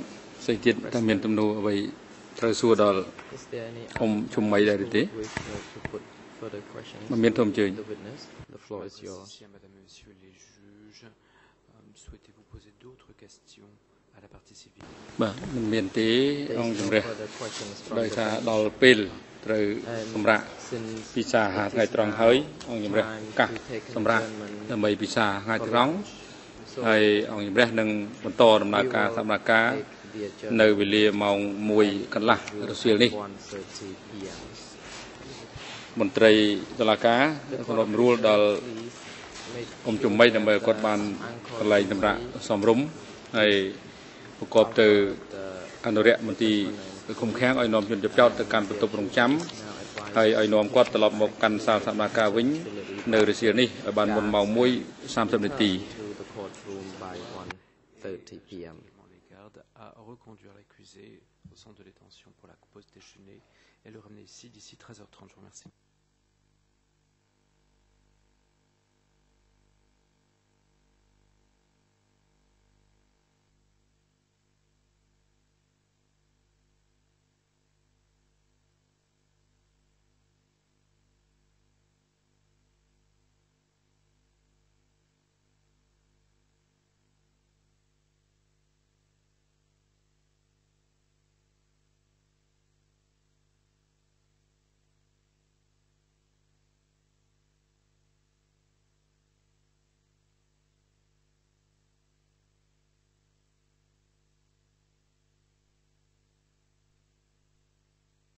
ផ្សេងទៀតតើមានទំនួលអ្វីត្រូវសួរដល់ is there any អ៊ំជុំមីដែរឬទេ wish uh, to put further questions មិនមានទៅអញ្ជើញ to the witness the floor is yours Merci à Madame et Messieurs les juges. Euh, Souhaitez-vous poser d'autres questions à la partie civile បាទមិនមានទេ There អង្គ is ជំ no រះ further questions from ដោយ the សារ bench. ដល់ពេលត្រូវ And សម្រាប់ since ពិសាអាហារថ្ងៃត្រង់ហើយអង្គជំរះ time កាស to take an សម្រាប់ adjournment ដើម្បីពិសាថ្ងៃត្រង់ So ហើយអង្គជំរះនឹងបន្តដំណើរការសម្រាប់ការ take the នៅ adjournment វេលាម៉ោង1កន្លះរសៀលនេះ1:30 p.m. មន្ត្រីតុលាការសម្របរួលដល់ Please make អ៊ំជំមីដើម្បីឲ្យគាត់បានកន្លែងសម្រាប់សំរុំហើយ ប្រកបទៅ the អនុរិយមន្ត្រីឃុំឃាំងឲ្យនាំជនជាប់ចោតទៅកាន់បន្ទប់រងចាំ now advise ហើយឲ្យនាំគាត់ត្រឡប់មកកាន់សាលសមាការវិញនៅរសៀលនេះឲ្យបានមុនម៉ោង1:30នាទី to the courtroom by 1:30 p.m. également les gardes à reconduire l'accusé au centre de détention pour la pause déjeuner et le ramener ici d'ici 13h30. Je vous remercie.